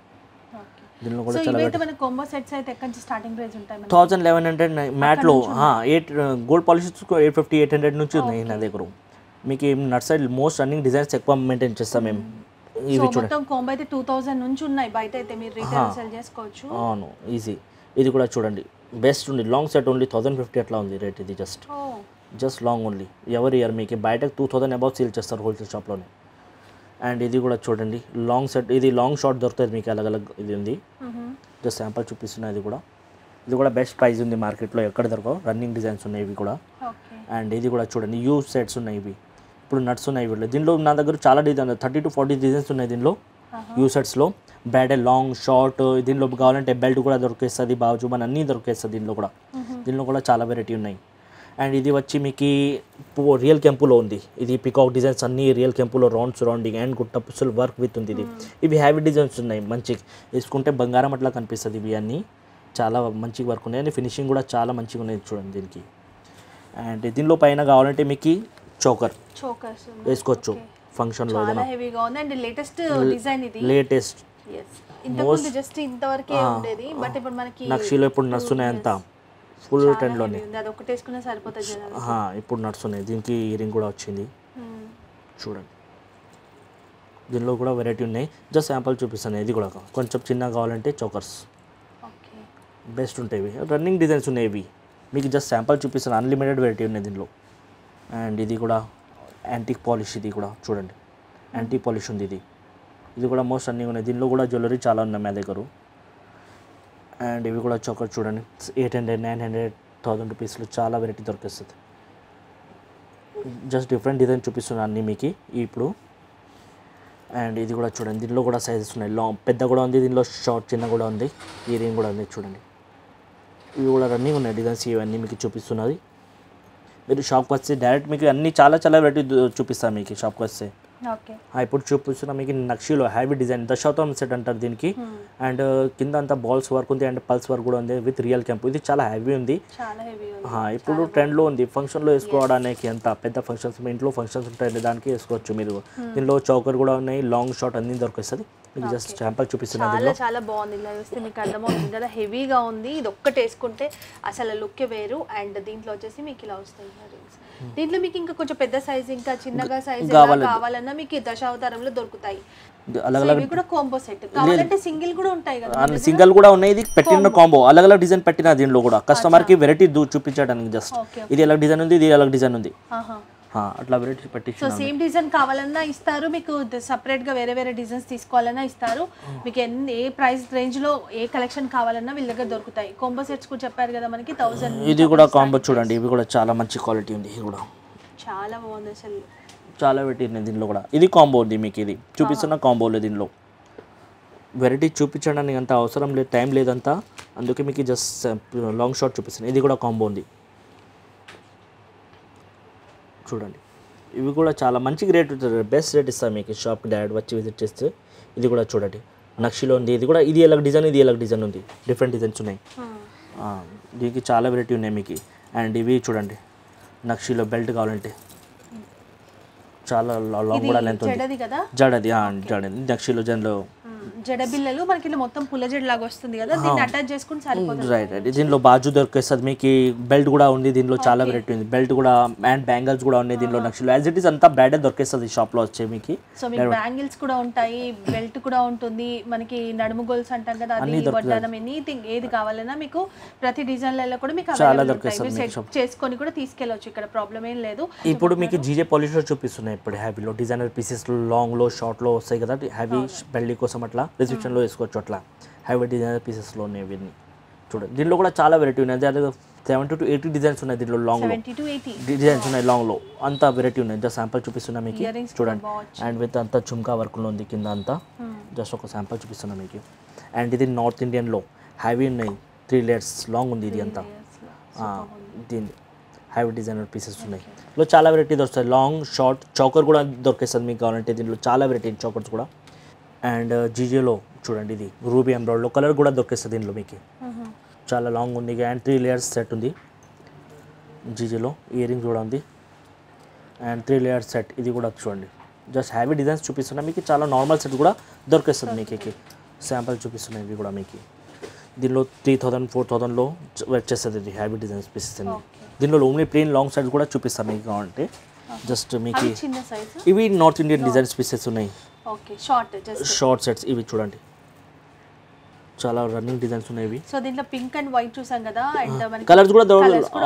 Speaker 1: దీనిలో కూడా చాలా
Speaker 2: కాంబో సెట్స్ అయితే ఎక్కడి నుంచి స్టార్టింగ్ ప్రైస్ ఉంటాయి?
Speaker 1: Thousand eleven hundred మ్యాట్లో eight gold polish eight fifty eight hundred నుంచి ఉన్నాయి నా దగ్గర. మీకు నట్ సైడ్ మోస్ట్ రన్నింగ్ డిజైన్స్ ఎక్కువ మెయింటైన్ చేస్తాం మేము.
Speaker 2: సో
Speaker 1: ఇవి చూడండి.
Speaker 2: కాంబో అయితే టూ థౌసండ్ నుంచి ఉన్నాయి. బయట అయితే మీరు రీటైల్ సెల్ చేసుకోవచ్చు.
Speaker 1: అవును ఈజీ ఇది కూడా చూడండి. బెస్ట్ ఉంది long set only thousand fifty అట్లా ఉంది రేట్ ఇది జస్ట్ జస్ట్ లాంగ్ ఓన్లీ ఎవరి ఇయర్ మీకు? బయట టూ థౌసండ్ అబౌవ్ సేల్ చేస్తారు హోల్సేల్ షాప్లోనే అండ్ ఇది కూడా చూడండి లాంగ్ సెట్ ఇది లాంగ్ షార్ట్ దొరుకుతుంది మీకు అలగ్ అలగ్ ఇది ఉంది. జస్ట్ శాంపుల్ చూపిస్తున్నా ఇది కూడా. ఇది కూడా బెస్ట్ ప్రైస్ ఉంది మార్కెట్లో ఎక్కడ దొరకవు. రన్నింగ్ డిజైన్స్ ఉన్నాయి ఇవి కూడా. అండ్ ఇది కూడా చూడండి యూ సెట్స్ ఉన్నాయి ఇవి. ఇప్పుడు నట్స్ ఉన్నాయి వీళ్ళు. దీనిలో నా దగ్గర చాలా design thirty to forty designs ఉన్నాయి దీనిలో. యూ సెట్స్లో బ్యాడ్ లాంగ్ షార్ట్ దీనిలో కావాలంటే బెల్ట్ కూడా దొరికేస్తుంది బాజు మన అన్నీ దొరికేస్తుంది దీనిలో కూడా. దీనిలో కూడా చాలా వెరైటీ ఉన్నాయి. అండ్ ఇది వచ్చి మీకు రియల్ కెంపులో ఉంది. ఇది పికాక్ డిజైన్స్ అన్ని రియల్ కెంపులో రౌండ్ సరౌండింగ్ అండ్ గుట్ట పుస్సులు వర్క్ విత్ ఉంది ఇది. ఇవి హ్యావీ డిజైన్స్ ఉన్నాయి మంచి. వేసుకుంటే బంగారం అట్లా కనిపిస్తుంది ఇవి అన్నీ. చాలా మంచి వర్క్ ఉన్నాయి. అండ్ ఫినిషింగ్ కూడా చాలా మంచిగా ఉన్నాయి చూడండి దీనికి. అండ్ దీనిలో పైన కావాలంటే మీకు చోకర్ వేసుకోవచ్చు ఫంక్షన్లో
Speaker 2: లేటెస్ట్ ఇంతకుముందు జస్ట్ ఇంతవరకే ఉండేది బట్ ఇప్పుడు మనకి
Speaker 1: నక్షీలో ఇప్పుడు నడుస్తున్నాయి అంతా ఫుల్ ఆహా, ఇప్పుడు నడుస్తున్నాయి. దీనికి ఇయరింగ్ కూడా వచ్చింది.
Speaker 2: Hmm.
Speaker 1: చూడండి. దీనిలో కూడా వెరైటీ ఉన్నాయి. జస్ట్ శాంపుల్ చూపిస్తాను. ఇది కూడా కొంచెం చిన్నగా కావాలంటే చోకర్స్
Speaker 2: ఓకే
Speaker 1: బెస్ట్ ఉంటాయి రన్నింగ్ డిజైన్స్ ఉన్నాయి ఇవి. మీకు జస్ట్ శాంపుల్ చూపిస్తాను. అన్లిమిటెడ్ వెరైటీ ఉన్నాయి దీనిలో. అండ్ ఇది కూడా యాంటిక్ పాలిష్ ఇది కూడా. చూడండి. యాంటిక్ పాలిష్ ఉంది ఇది. ఇది కూడా మోస్ట్ రన్నింగ్ ఉన్నాయి. దీనిలో కూడా జ్యువెలరీ చాలా ఉన్నాయి మా దగ్గర. అండ్ ఇవి కూడా చోకర్ చూడండి. Eight hundred nine hundred thousand రూపీస్లో చాలా వెరైటీ దొరికిస్తుంది. జస్ట్ డిఫరెంట్ డిజైన్ చూపిస్తున్నాను అన్నీ మీకు ఇప్పుడు. అండ్ ఇది కూడా చూడండి. దీనిలో కూడా సైజెస్ ఉన్నాయి. లాంగ్ పెద్ద కూడా ఉంది. దీనిలో షార్ట్ చిన్న కూడా ఉంది. ఈ రింగ్ కూడా ఉంది చూడండి. ఇవి కూడా రన్నింగ్ ఉన్నాయి డిజైన్స్ ఇవన్నీ మీకు చూపిస్తున్నది. మీరు షాప్కి వస్తే డైరెక్ట్ మీకు అన్ని చాలా చాలా వెరైటీ చూపిస్తాను మీకు షాప్కి వస్తే. ఇప్పుడు చూపిస్తున్నా మీకు నక్షీలో హ్యావీ డిజైన్ దశావతారం సెట్ అంటారు దీనికి. అండ్ కింద అంతా బాల్స్ వర్క్ ఉంది అండ్ పల్స్ వర్క్ కూడా ఉంది విత్ రియల్ క్యాంప్ ఇది చాలా హ్యావీ ఉంది.
Speaker 2: చాలా హెవీ ఉంది.
Speaker 1: ఆ, ఇప్పుడు ట్రెండ్లో ఉంది. ఫంక్షన్లో వేసుకోవడానికి ఎంత పెద్ద ఫంక్షన్స్ మీ ఇంట్లో ఫంక్షన్స్ ఉంటాయి దానికి వేసుకోవచ్చు మీరు. దీనిలో చౌకర్ కూడా ఉన్నాయి లాంగ్ షార్ట్ అన్ని దొరికేస్తుంది. మీకు జస్ట్ శాంపుల్ చూపిస్తున్నా
Speaker 2: చాలా చాలా బాగుంది. ఇలా చూస్తే మీకు అర్థమవుతుంది. కదా హెవీగా ఉంది. ఇది ఒక్కటి వేసుకుంటే అసలు లుక్ వేరు. అండ్ దీంట్లో వచ్చేసి మీకు ఇలా వస్తాయి. ఇయరింగ్స్ దీంట్లో మీకు ఇంకా కొంచెం పెద్ద సైజ్ ఇంకా చిన్నగా సైజ్ కావాలన్నా మీకు దశావతారంలో దొరుకుతాయి.
Speaker 1: అలగ్
Speaker 2: సో ఇవి కూడా కాంబో సెట్ కావాలంటే సింగిల్ కూడా ఉంటాయి కదా
Speaker 1: సింగల్ కూడా ఉన్నాయి. ఇది పెట్టిన కాంబో అలగ్ అలగ్ డిజైన్ పెట్టిన దీనిలో కూడా. కస్టమర్కి వెరైటీ చూపించడానికి జస్ట్ ఇది ఎలా డిజైన్ ఉంది ఇది ఎలా డిజైన్ ఉంది. అట్లా వెరైటీ
Speaker 2: సో
Speaker 1: పెట్టించిన
Speaker 2: సేమ్ డిజైన్ కావాలన్నా ఇస్తారు మీకు సపరేట్గా వేరే వేరే డిజైన్స్ తీసుకోవాలన్నా ఇస్తారు. మీకు ఎన్ని ఏ ప్రైస్ రేంజ్లో ఏ కలెక్షన్ కావాలన్నా వీళ్ళ దగ్గర దొరుకుతాయి. కాంబో సెట్స్ కూడా చెప్పారు కదా మనకి థౌసండ్
Speaker 1: ఇది కూడా కాంబో చూడండి ఇవి కూడా చాలా మంచి క్వాలిటీ ఉంది ఇది కూడా.
Speaker 2: చాలా బాగుంది అసలు.
Speaker 1: చాలా ఉన్నాయి దీనిలో కూడా. ఇది కాంబో ఉంది మీకు ఇది. చూపిస్తున్న కాంబోలో దీనిలో. వెరైటీ చూపించడానికి అంత అవసరం లేదు టైం లేదంతా. అందుకే మీకు జస్ట్ లాంగ్ షార్ట్ చూపిస్తాను ఇది కూడా కాంబో ఉంది. చూడండి. ఇవి కూడా చాలా మంచి రేట్ బెస్ట్ రేట్ ఇస్తాను మీకు. షాప్కి డైరెక్ట్ వచ్చి విజిట్ చేస్తే ఇది కూడా చూడండి. నక్షిలో ఉంది. ఇది కూడా ఇది ఎలా డిజైన్ ఇది ఎలా డిజైన్ ఉంది? డిఫరెంట్ డిజైన్స్ ఉన్నాయి. ఆ, దీనికి చాలా వెరైటీ ఉన్నాయి మీకు. అండ్ ఇవి చూడండి. నక్షిలో బెల్ట్ కావాలంటే. చాలా లాంగ్ కూడా లెంత్ ఉంది. జడది జడది నక్షిలో జన్లో
Speaker 2: జడబిల్లలు మనకి మొత్తం పుల్ల జడ లాగా వస్తుంది కదా దీన్ని అటాచ్ చేసుకుని సరిపోతుంది.
Speaker 1: రైట్ రైట్ దీనిలో బాజు దొరికేస్తుంది మీకు బెల్ట్ కూడా ఉంది దీనిలో చాలా వెరైటీ ఉంది. బెల్ట్ కూడా అండ్ బ్యాంగిల్స్ కూడా ఉన్నాయి దీనిలో నక్షలు. యాజ్ ఇట్ ఈస్ అంతా బ్రాండెడ్ దొరికేస్తుంది షాప్లో వచ్చే మీకు.
Speaker 2: సో మీకు బ్యాంగిల్స్ కూడా ఉంటాయి బెల్ట్ కూడా ఉంటుంది. మనకి నడుము గోల్స్ అంటాం కదా అది వడ్డానం ఎనీథింగ్ ఏది కావాలన్నా మీకు ప్రతి డిజైన్లలో కూడా మీకు ఉంటాయి. మీరు సెట్ చేసుకొని కూడా తీసుకెళ్ళవచ్చు ఇక్కడ ప్రాబ్లం ఏం లేదు.
Speaker 1: ఇప్పుడు మీకు జీజే పాలిష్లో చూపిస్తున్నాయి ఇప్పుడు హ్యావీలో డిజైనర్ పీసెస్ లాంగ్లో షార్ట్లో వస్తాయి కదా హ్యావీ బెల్లి కోసం అట్లా రిసెప్షన్లో వేసుకోవచ్చు అట్లా హ్యావీ డిజైనర్ పీసెస్లో ఉన్నాయి ఇవన్నీ చూడండి దీనిలో కూడా చాలా వెరైటీ ఉన్నాయి. అదే సెవెంటీ టు ఎయిటీ డిజైన్స్ ఉన్నాయి
Speaker 2: సెవెంటీ టు ఎయిటీ
Speaker 1: డిజైన్స్ ఉన్నాయి లాంగ్లో అంతా వెరైటీ ఉన్నాయి. జస్ట్ శాంపుల్ చూపిస్తున్నా మీకు. చూడండి. అండ్ విత్ అంతా చుమ్కా వర్క్లో ఉంది కింద అంతా. జస్ట్ ఒక శాంపుల్ చూపిస్తున్నా మీకు. అండ్ ఇది నార్త్ ఇండియన్లో హ్యావీ ఉన్నాయి. త్రీ లేయర్స్ లాంగ్ ఉంది ఇది అంతా. ఆ, దీని హ్యావీ డిజైనర్ పీసెస్ ఉన్నాయి. ఇందులో చాలా వెరైటీ దొరుకుతాయి లాంగ్ షార్ట్ చౌకర్ కూడా దొరికేస్తుంది మీకు కావాలంటే. దీంట్లో చాలా వెరైటీ చౌకర్స్ కూడా. అండ్ జీజేలో చూడండి ఇది. రూబీ ఎంబ్రాయిడ్లో కలర్ కూడా దొరికేస్తుంది దీనిలో మీకు. చాలా లాంగ్ ఉంది. అండ్ త్రీ లేయర్స్ సెట్ ఉంది జీజీలో ఇయర్ రింగ్ కూడా ఉంది. అండ్ త్రీ లేయర్ సెట్ ఇది కూడా చూడండి. జస్ట్ హ్యావీ డిజైన్స్ చూపిస్తున్నా మీకు. చాలా నార్మల్ సెట్ కూడా దొరికేస్తుంది మీకు శాంపుల్ చూపిస్తున్నాయి ఇవి కూడా మీకు. దీనిలో త్రీ థౌజండ్ ఫోర్ థౌజండ్లో వచ్చేస్తుంది ఇది. హ్యావీ డిజైన్స్ పీసెస్ అన్ని. దీనిలో ఓన్లీ ప్లెయిన్ లాంగ్ సైడ్ కూడా చూపిస్తాను మీకు కావాలంటే. జస్ట్ మీకు.
Speaker 2: సైజు
Speaker 1: ఇవి నార్త్ ఇండియన్ డిజైన్స్ పీసెస్ ఉన్నాయి.
Speaker 2: షార్ట్
Speaker 1: సెట్స్ ఇవి చూడండి. చాలా రన్నింగ్ డిజైన్స్ ఉన్నాయి ఇవి.
Speaker 2: సో దీంట్లో పింక్ అండ్ వైట్ చూసాం కదా అండ్ మనకి
Speaker 1: కలర్స్ కూడా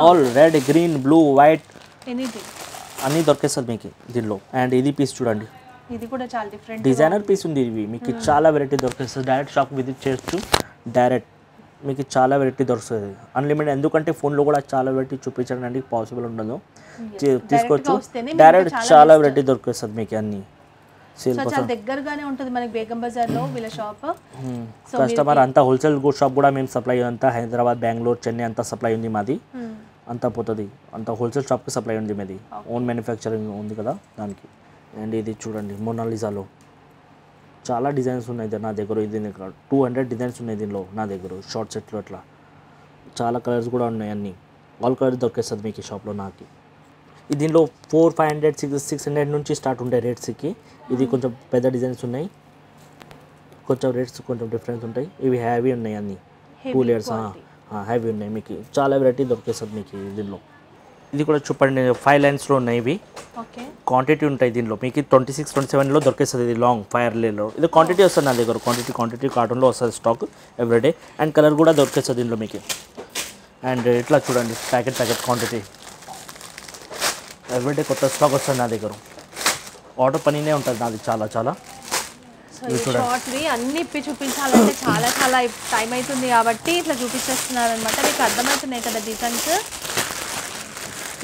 Speaker 1: all red green blue white
Speaker 2: anything
Speaker 1: అన్నీ దొరికేస్తుంది మీకు దీనిలో అండ్ ఇది పీస్ చూడండి.
Speaker 2: ఇది కూడా చాలా డిఫరెంట్
Speaker 1: డిజైనర్ పీస్ ఉంది ఇవి. మీకు చాలా వెరైటీ దొరికేస్తుంది డైరెక్ట్ షాప్ విజిట్ చేయొచ్చు. డైరెక్ట్ మీకు చాలా వెరైటీ దొరుకుతుంది అన్లిమిటెడ్ ఎందుకంటే ఫోన్లో కూడా చాలా వెరైటీ చూపించడానికి పాసిబుల్ ఉండదు. తీసుకోవచ్చు. డైరెక్ట్ చాలా వెరైటీ దొరికేస్తుంది మీకు అన్ని.
Speaker 2: సో చాలా దగ్గరగానే ఉంటుంది మనకి బేగం బజార్లో వీళ్ళ షాప్.
Speaker 1: కస్టమర్ అంతా హోల్సేల్ గుడ్ షాప్ కూడా మేము సప్లై అంతా హైదరాబాద్ బెంగళూరు చెన్నై అంతా సప్లై ఉంది మాది. అంతా పోతుంది. అంత హోల్సేల్ షాప్కి సప్లై ఉంది మీది. ఓన్ మ్యానుఫ్యాక్చరింగ్ ఉంది కదా దానికి. అండ్ ఇది చూడండి మొనాలిజాలో చాలా డిజైన్స్ ఉన్నాయి నా దగ్గర. ఇది టూ హండ్రెడ్ డిజైన్స్ ఉన్నాయి దీనిలో నా దగ్గర షార్ట్ సెట్లు అట్లా. చాలా కలర్స్ కూడా ఉన్నాయి అన్నీ. ఆల్ కలర్స్ దొరికేస్తుంది మీకు ఈ షాప్లో నాకు. దీనిలో four five hundred six six hundred నుంచి స్టార్ట్ ఉంటాయి రేట్స్కి ఇది కొంచెం పెద్ద డిజైన్స్ ఉన్నాయి. కొంచెం రేట్స్ కొంచెం డిఫరెన్స్ ఉంటాయి. ఇవి హ్యావీ ఉన్నాయి అన్నీ. టూ లేయర్స్ హ్యావీ ఉన్నాయి మీకు. చాలా వెరైటీ దొరికేస్తుంది మీకు దీనిలో. ఇది కూడా చూపండి ఫైవ్ లైన్స్లో ఉన్నాయి ఇవి.
Speaker 2: ఓకే.
Speaker 1: క్వాంటిటీ ఉంటాయి దీనిలో. మీకు ట్వంటీ సిక్స్ ట్వంటీ సెవెన్లో దొరికేస్తుంది ఇది లాంగ్ ఫైర్ లేలో ఇది క్వాంటిటీ వస్తుంది నా దగ్గర. క్వాంటిటీ క్వాంటిటీ కార్టూన్లో వస్తుంది స్టాక్ ఎవ్రీడే అండ్ కలర్ కూడా దొరికేస్తుంది దీనిలో మీకు. అండ్ ఇట్లా చూడండి ప్యాకెట్ ప్యాకెట్ క్వాంటిటీ ఎవ్రీడే కొత్త స్టాక్ వస్తుంది నా దగ్గర. ఆర్డర్ పనినే ఉంటుంది నాది చాలా చాలా.
Speaker 2: షార్ట్వి అన్ని ఇప్పి చూపించాలంటే చాలా చాలా టైం అవుతుంది కాబట్టి ఇట్లా చూపించేస్తున్నారు అనమాట మీకు అర్థమవుతున్నాయి కదా డిజైన్స్?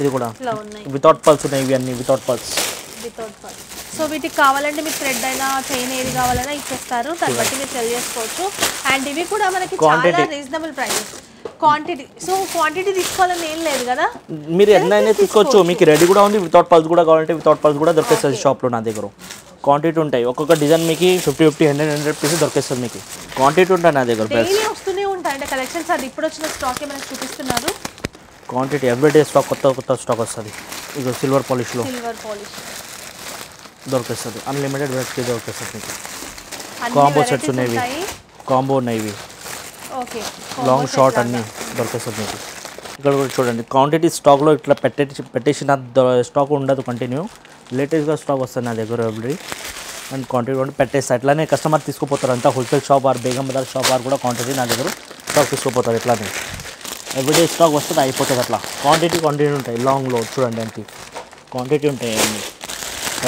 Speaker 1: ఇది కూడా. వితౌట్ పల్స్ ఉన్నాయి ఇవి అన్ని without pearls
Speaker 2: without pearls so వీటికి కావాలంటే మీకు థ్రెడ్ అయినా చైన్ ఏది కావాలన్నా ఇచ్చేస్తారు. దాన్ని బట్టి మీరు సెల్ చేసుకోవచ్చు. అండ్ ఇవి కూడా మనకి చాలా reasonable price quantity so quantity తీసుకోవాలని ఏం లేదు కదా?
Speaker 1: మీరు ఎన్నైనా తీసుకోవచ్చు. మీకు రెడీ కూడా ఉంది వితౌట్ పల్స్ కూడా కావాలంటే వితౌట్ పల్స్ కూడా దొరికేస్తుంది షాప్లో నా దగ్గర. క్వాంటిటీ ఉంటాయి. ఒక్కొక్క డిజైన్ మీకు fifty fifty hundred hundred pieces దొరికేస్తుంది మీకు. క్వాంటిటీ ఉంటాయి నా దగ్గర
Speaker 2: వస్తూనే ఉంటాయి. అంటే కలెక్షన్స్ అది ఇప్పుడు వచ్చిన స్టాక్ మనకి చూపిస్తున్నారు?
Speaker 1: క్వాంటిటీ ఎవ్రీడే స్టాక్ కొత్త కొత్త స్టాక్ వస్తుంది. ఇది సిల్వర్ పాలిష్లో
Speaker 2: సిల్వర్ పాలిష్
Speaker 1: దొరికేస్తుంది. అన్లిమిటెడ్ వెరైటీ దొరికేస్తుంది మీకు. కాంబో సెట్స్ ఉన్నాయి కాంబో ఉన్నాయి లాంగ్ షార్ట్ అన్నీ దొరికేస్తుంది మీకు. ఇక్కడ కూడా చూడండి క్వాంటిటీ స్టాక్లో ఇట్లా పెట్టేసి పెట్టేసిన స్టాక్ ఉండదు కంటిన్యూ లేటెస్ట్గా స్టాక్ వస్తుంది నా దగ్గర ఎవ్రీ అండ్ క్వాంటిటీ కూడా పెట్టేసి అట్లానే కస్టమర్ తీసుకుపోతారు అంతా wholesale shop or Begum Bazaar shop or కూడా క్వాంటిటీ నా దగ్గర స్టాక్ తీసుకుపోతారు ఇట్లానే. ఎవ్రీడే స్టాక్ వస్తుంది అయిపోతుంది అట్లా. క్వాంటిటీ క్వాంటిటీ ఉంటాయి. లాంగ్లో చూడండి అంతే క్వాంటిటీ ఉంటాయి అన్నీ.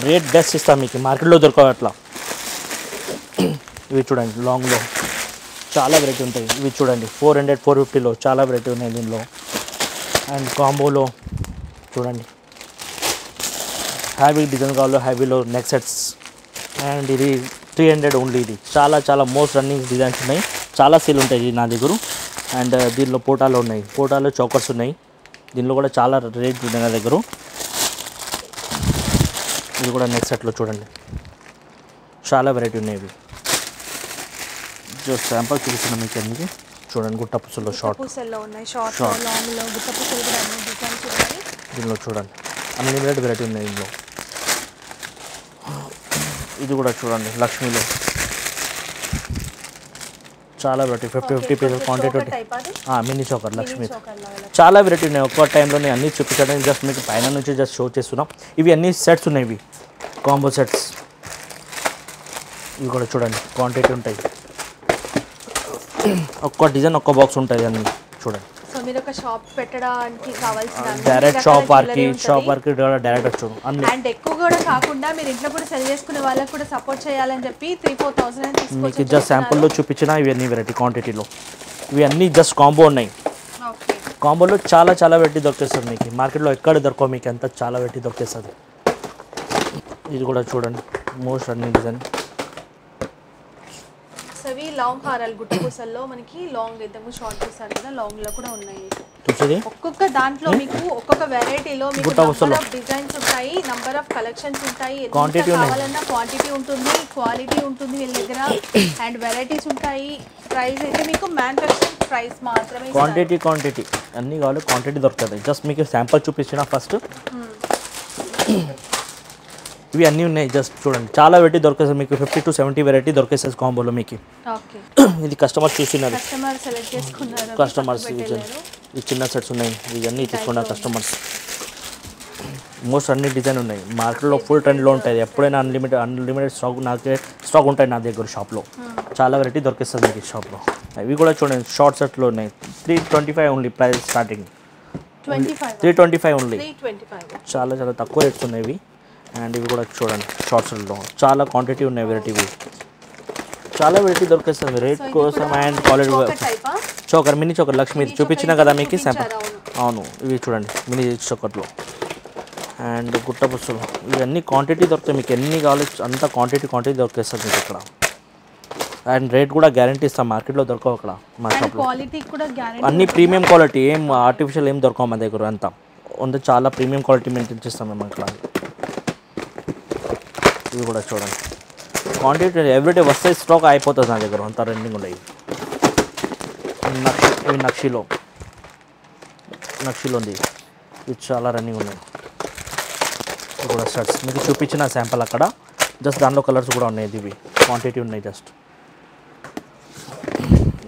Speaker 1: రేట్ బెస్ట్ ఇస్తాం మీకు. మార్కెట్లో దొరకవు అట్లా. ఇవి చూడండి లాంగ్లో చాలా వెరైటీ ఉంటాయి. ఇవి చూడండి ఫోర్ హండ్రెడ్ ఫోర్ ఫిఫ్టీలో చాలా వెరైటీ ఉన్నాయి దీనిలో. అండ్ కాంబోలో చూడండి. హ్యావీ డిజైన్ కావాలో హ్యావీలో నెక్ సెట్స్ అండ్ ఇది త్రీ హండ్రెడ్ ఓన్లీ ఇది. చాలా చాలా మోస్ట్ రన్నింగ్ డిజైన్స్ ఉన్నాయి. చాలా సేల్ ఉంటాయి ఇది నా దగ్గర. అండ్ uh, దీనిలో పోటాలో ఉన్నాయి. పోటాలో చౌకర్స్ ఉన్నాయి. దీనిలో కూడా చాలా రేట్ ఉన్నాయి నా దగ్గర. ఇది కూడా నెక్స్ట్ సెట్లో చూడండి. చాలా వెరైటీ ఉన్నాయి ఇవి. జస్ట్ శాంపుల్ చూపిస్తున్నాం మీకు అన్ని. చూడండి గుట్ట పుసల్లో షార్ట్.
Speaker 2: పూసల్లో ఉన్నాయి. షార్ట్ కూడా అన్ని ఉన్నాయి.
Speaker 1: దీనిలో చూడండి. అన్లిమిటెడ్ వెరైటీ ఉన్నాయి దీనిలో ఇది కూడా చూడండి లక్ష్మీలో. చాలా variety fifty fifty pieces quantity mini choker Lakshmi. చాలా వెరైటీ ఉన్నాయి. ఒక్క టైంలో నేను అన్ని చూపించడానికి జస్ట్ మీకు పైన నుంచి జస్ట్ షో చేస్తున్నాం. ఇవి అన్ని సెట్స్ ఉన్నాయి ఇవి. కాంబో సెట్స్ ఇవి కూడా చూడండి క్వాంటిటీ ఉంటాయి. ఒక్క డిజైన్ ఒక్క బాక్స్ ఉంటుంది అన్ని చూడండి.
Speaker 2: సో మీరు ఒక షాప్ పెట్టడానికి కావాల్సిన అన్ని
Speaker 1: డైరెక్ట్ షాప్ వారికి. షాప్ వారికి డైరెక్ట్ వచ్చు అన్ని.
Speaker 2: అండ్ ఎక్కువ కూడా కాకుండా మీరు ఇంట్లో కూడా సెల్ చేసుకునే వాళ్ళకి కూడా సపోర్ట్ చేయాలని చెప్పి త్రీ ఫోర్ థౌసండ్
Speaker 1: మీకు జస్ట్ శాంపుల్లో చూపించిన ఇవి అన్ని వెరైటీ క్వాంటిటీలో ఇవి అన్ని జస్ట్ కాంబో ఉన్నాయి. కాంబోలో చాలా చాలా వెరైటీ దొరికేస్తుంది మీకు. మార్కెట్లో ఎక్కడ దొరకవు మీకు ఎంత చాలా వెరైటీ దొరికేస్తుంది ఇది కూడా చూడండి. మోస్ట్ రన్నింగ్ డిజైన్
Speaker 2: లాంగ్ హారాలు గుట్ట పూసల్లో మనకి లాంగ్ అయితే షార్ట్ చూసారు కదా లాంగ్లో కూడా ఉన్నాయి. ఒక్కొక్క దాంట్లో మీకు ఒక్కొక్క వెరైటీలో మీకు. నంబర్ ఆఫ్ డిజైన్స్ ఉంటాయి నంబర్ ఆఫ్ కలెక్షన్స్ ఉంటాయి ఎంత
Speaker 1: ఉన్నాయి.
Speaker 2: కావాలన్నా క్వాంటిటీ ఉంటుంది క్వాలిటీ ఉంటుంది వీళ్ళ దగ్గర. అండ్ వెరైటీస్ ఉంటాయి. ప్రైస్ అయితే మీకు మ్యానుఫ్యాక్చరింగ్ ప్రైస్ మాత్రమే.
Speaker 1: క్వాంటిటీ క్వాంటిటీ అన్నీ కావాలి క్వాంటిటీ దొరుకుతుంది జస్ట్ మీకు శాంపుల్ చూపించిన ఫస్ట్ ఇవి అన్నీ ఉన్నాయి. జస్ట్ చూడండి. చాలా వెరైటీ దొరికేస్తుంది మీకు. ఫిఫ్టీ టు సెవెంటీ వెరైటీ దొరికేస్తుంది కాంబోలో మీకు. ఇది కస్టమర్స్ చూస్తున్నారు. కస్టమర్స్ ఈ చిన్న సెట్స్ ఉన్నాయి. ఇవన్నీ తీసుకున్నారు కస్టమర్స్ మోస్ట్ అన్ని డిజైన్ ఉన్నాయి. మార్కెట్లో ఫుల్ ట్రెండ్లో ఉంటుంది ఎప్పుడైనా అన్లిమిటెడ్ అన్లిమిటెడ్ స్టాక్ నాకే స్టాక్ ఉంటాయి నా దగ్గర షాప్లో చాలా వెరైటీ దొరికిస్తుంది మీకు షాప్లో ఇవి కూడా చూడండి. షార్ట్ సెట్లో ఉన్నాయి. Three twenty five only price starting three twenty five only చాలా చాలా తక్కువ రేట్స్ ఉన్నాయి ఇవి. అండ్ ఇవి కూడా చూడండి షార్ట్ సెట్లో చాలా క్వాంటిటీ ఉన్నాయి వెరైటీ ఇవి. చాలా వెరైటీ దొరికేస్తుంది రేట్ కోసం and quality choker mini choker Lakshmi చూపించిన కదా మీకు శాంపుల్ అవును. ఇవి చూడండి మినీ చోకర్లో అండ్ గుట్ట పుస్తలు ఇవన్నీ క్వాంటిటీ దొరుకుతాయి మీకు. ఎన్ని కావాలి అంత క్వాంటిటీ క్వాంటిటీ దొరికేస్తుంది మీకు ఇక్కడ. అండ్ రేట్ కూడా గ్యారంటీ ఇస్తాం. మార్కెట్లో దొరకవు అక్కడ మా షాప్లో అన్ని ప్రీమియం క్వాలిటీ ఏం ఆర్టిఫిషియల్ ఏం దొరకవు మా దగ్గర అంతా. ఉంది చాలా ప్రీమియం క్వాలిటీ మెయింటైన్ చేస్తాం మేము అట్లా ఇవి కూడా చూడండి. క్వాంటిటీ ఎవ్రీడే వస్తే స్టాక్ అయిపోతుంది నా దగ్గర అంత రెండింగ్ ఉన్నాయి నక్షి ఇవి నక్షిలో నక్షిలో ఉంది. ఇది చాలా రన్నింగ్ ఉన్నాయి. ఇవి కూడా షర్ట్స్ మీకు చూపించిన శాంపుల్ అక్కడ. జస్ట్ దాంట్లో కలర్స్ కూడా ఉన్నాయి ఇవి క్వాంటిటీ ఉన్నాయి జస్ట్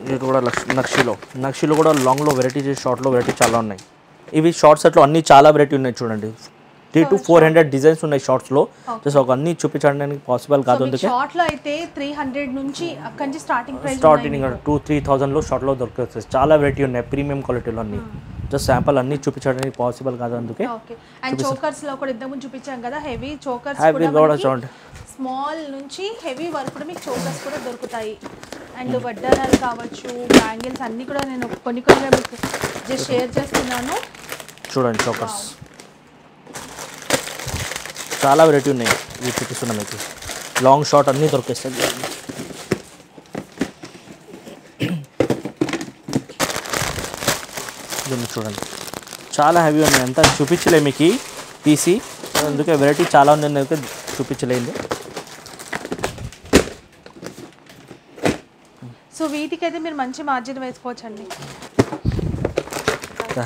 Speaker 1: ఇది కూడా లక్ష నక్షిలో. నక్షిలో కూడా లాంగ్లో వెరైటీ షార్ట్లో వెరైటీ చాలా ఉన్నాయి. ఇవి షార్ట్ సెట్లో అన్నీ చాలా వెరైటీ ఉన్నాయి చూడండి. Three two four hundred designs ఉన్నాయి షార్ట్స్లో. జస్ట్ ఒక అన్ని చూపించడానికి పాసిబుల్ కాదు అందుకే.
Speaker 2: షార్ట్లో అయితే త్రీ హండ్రెడ్ నుంచి అక్కడి నుంచి starting price
Speaker 1: starting two three థౌజండ్లో షార్ట్లో దొరుకుతుంది చాలా వెరైటీ ఉన్నాయి ప్రీమియం క్వాలిటీలో అన్ని. జస్ట్ శాంపుల్ అన్ని చూపించడానికి పాసిబుల్ కాదు అందుకే
Speaker 2: అండ్ చోకర్స్లో కూడా ఇంతకు ముందు చూపించాం కదా హెవీ చోకర్స్
Speaker 1: Heavy
Speaker 2: కూడా
Speaker 1: చూడండి.
Speaker 2: స్మాల్ నుంచి హెవీ వరకు కూడా మీకు చోకర్స్ కూడా దొరుకుతాయి. అండ్ వడ్డానాలు కావచ్చు బ్యాంగిల్స్ అన్ని కూడా నేను కొన్ని కొన్ని మీకు జస్ట్ షేర్ చేస్తున్నాను.
Speaker 1: చూడండి చోకర్స్ చాలా వెరైటీ ఉన్నాయి. ఇవి చూపిస్తున్నా మీకు. లాంగ్ షార్ట్ అన్నీ దొరికేస్తాయి. దీన్ని చూడండి. చాలా హెవీ ఉన్నాయి. అంతా చూపించలే మీకు తీసి అందుకే వెరైటీ చాలా ఉంది అందుకే చూపించలేదు
Speaker 2: సో వీటికైతే మీరు మంచి మార్జిన్ వేసుకోవచ్చండి.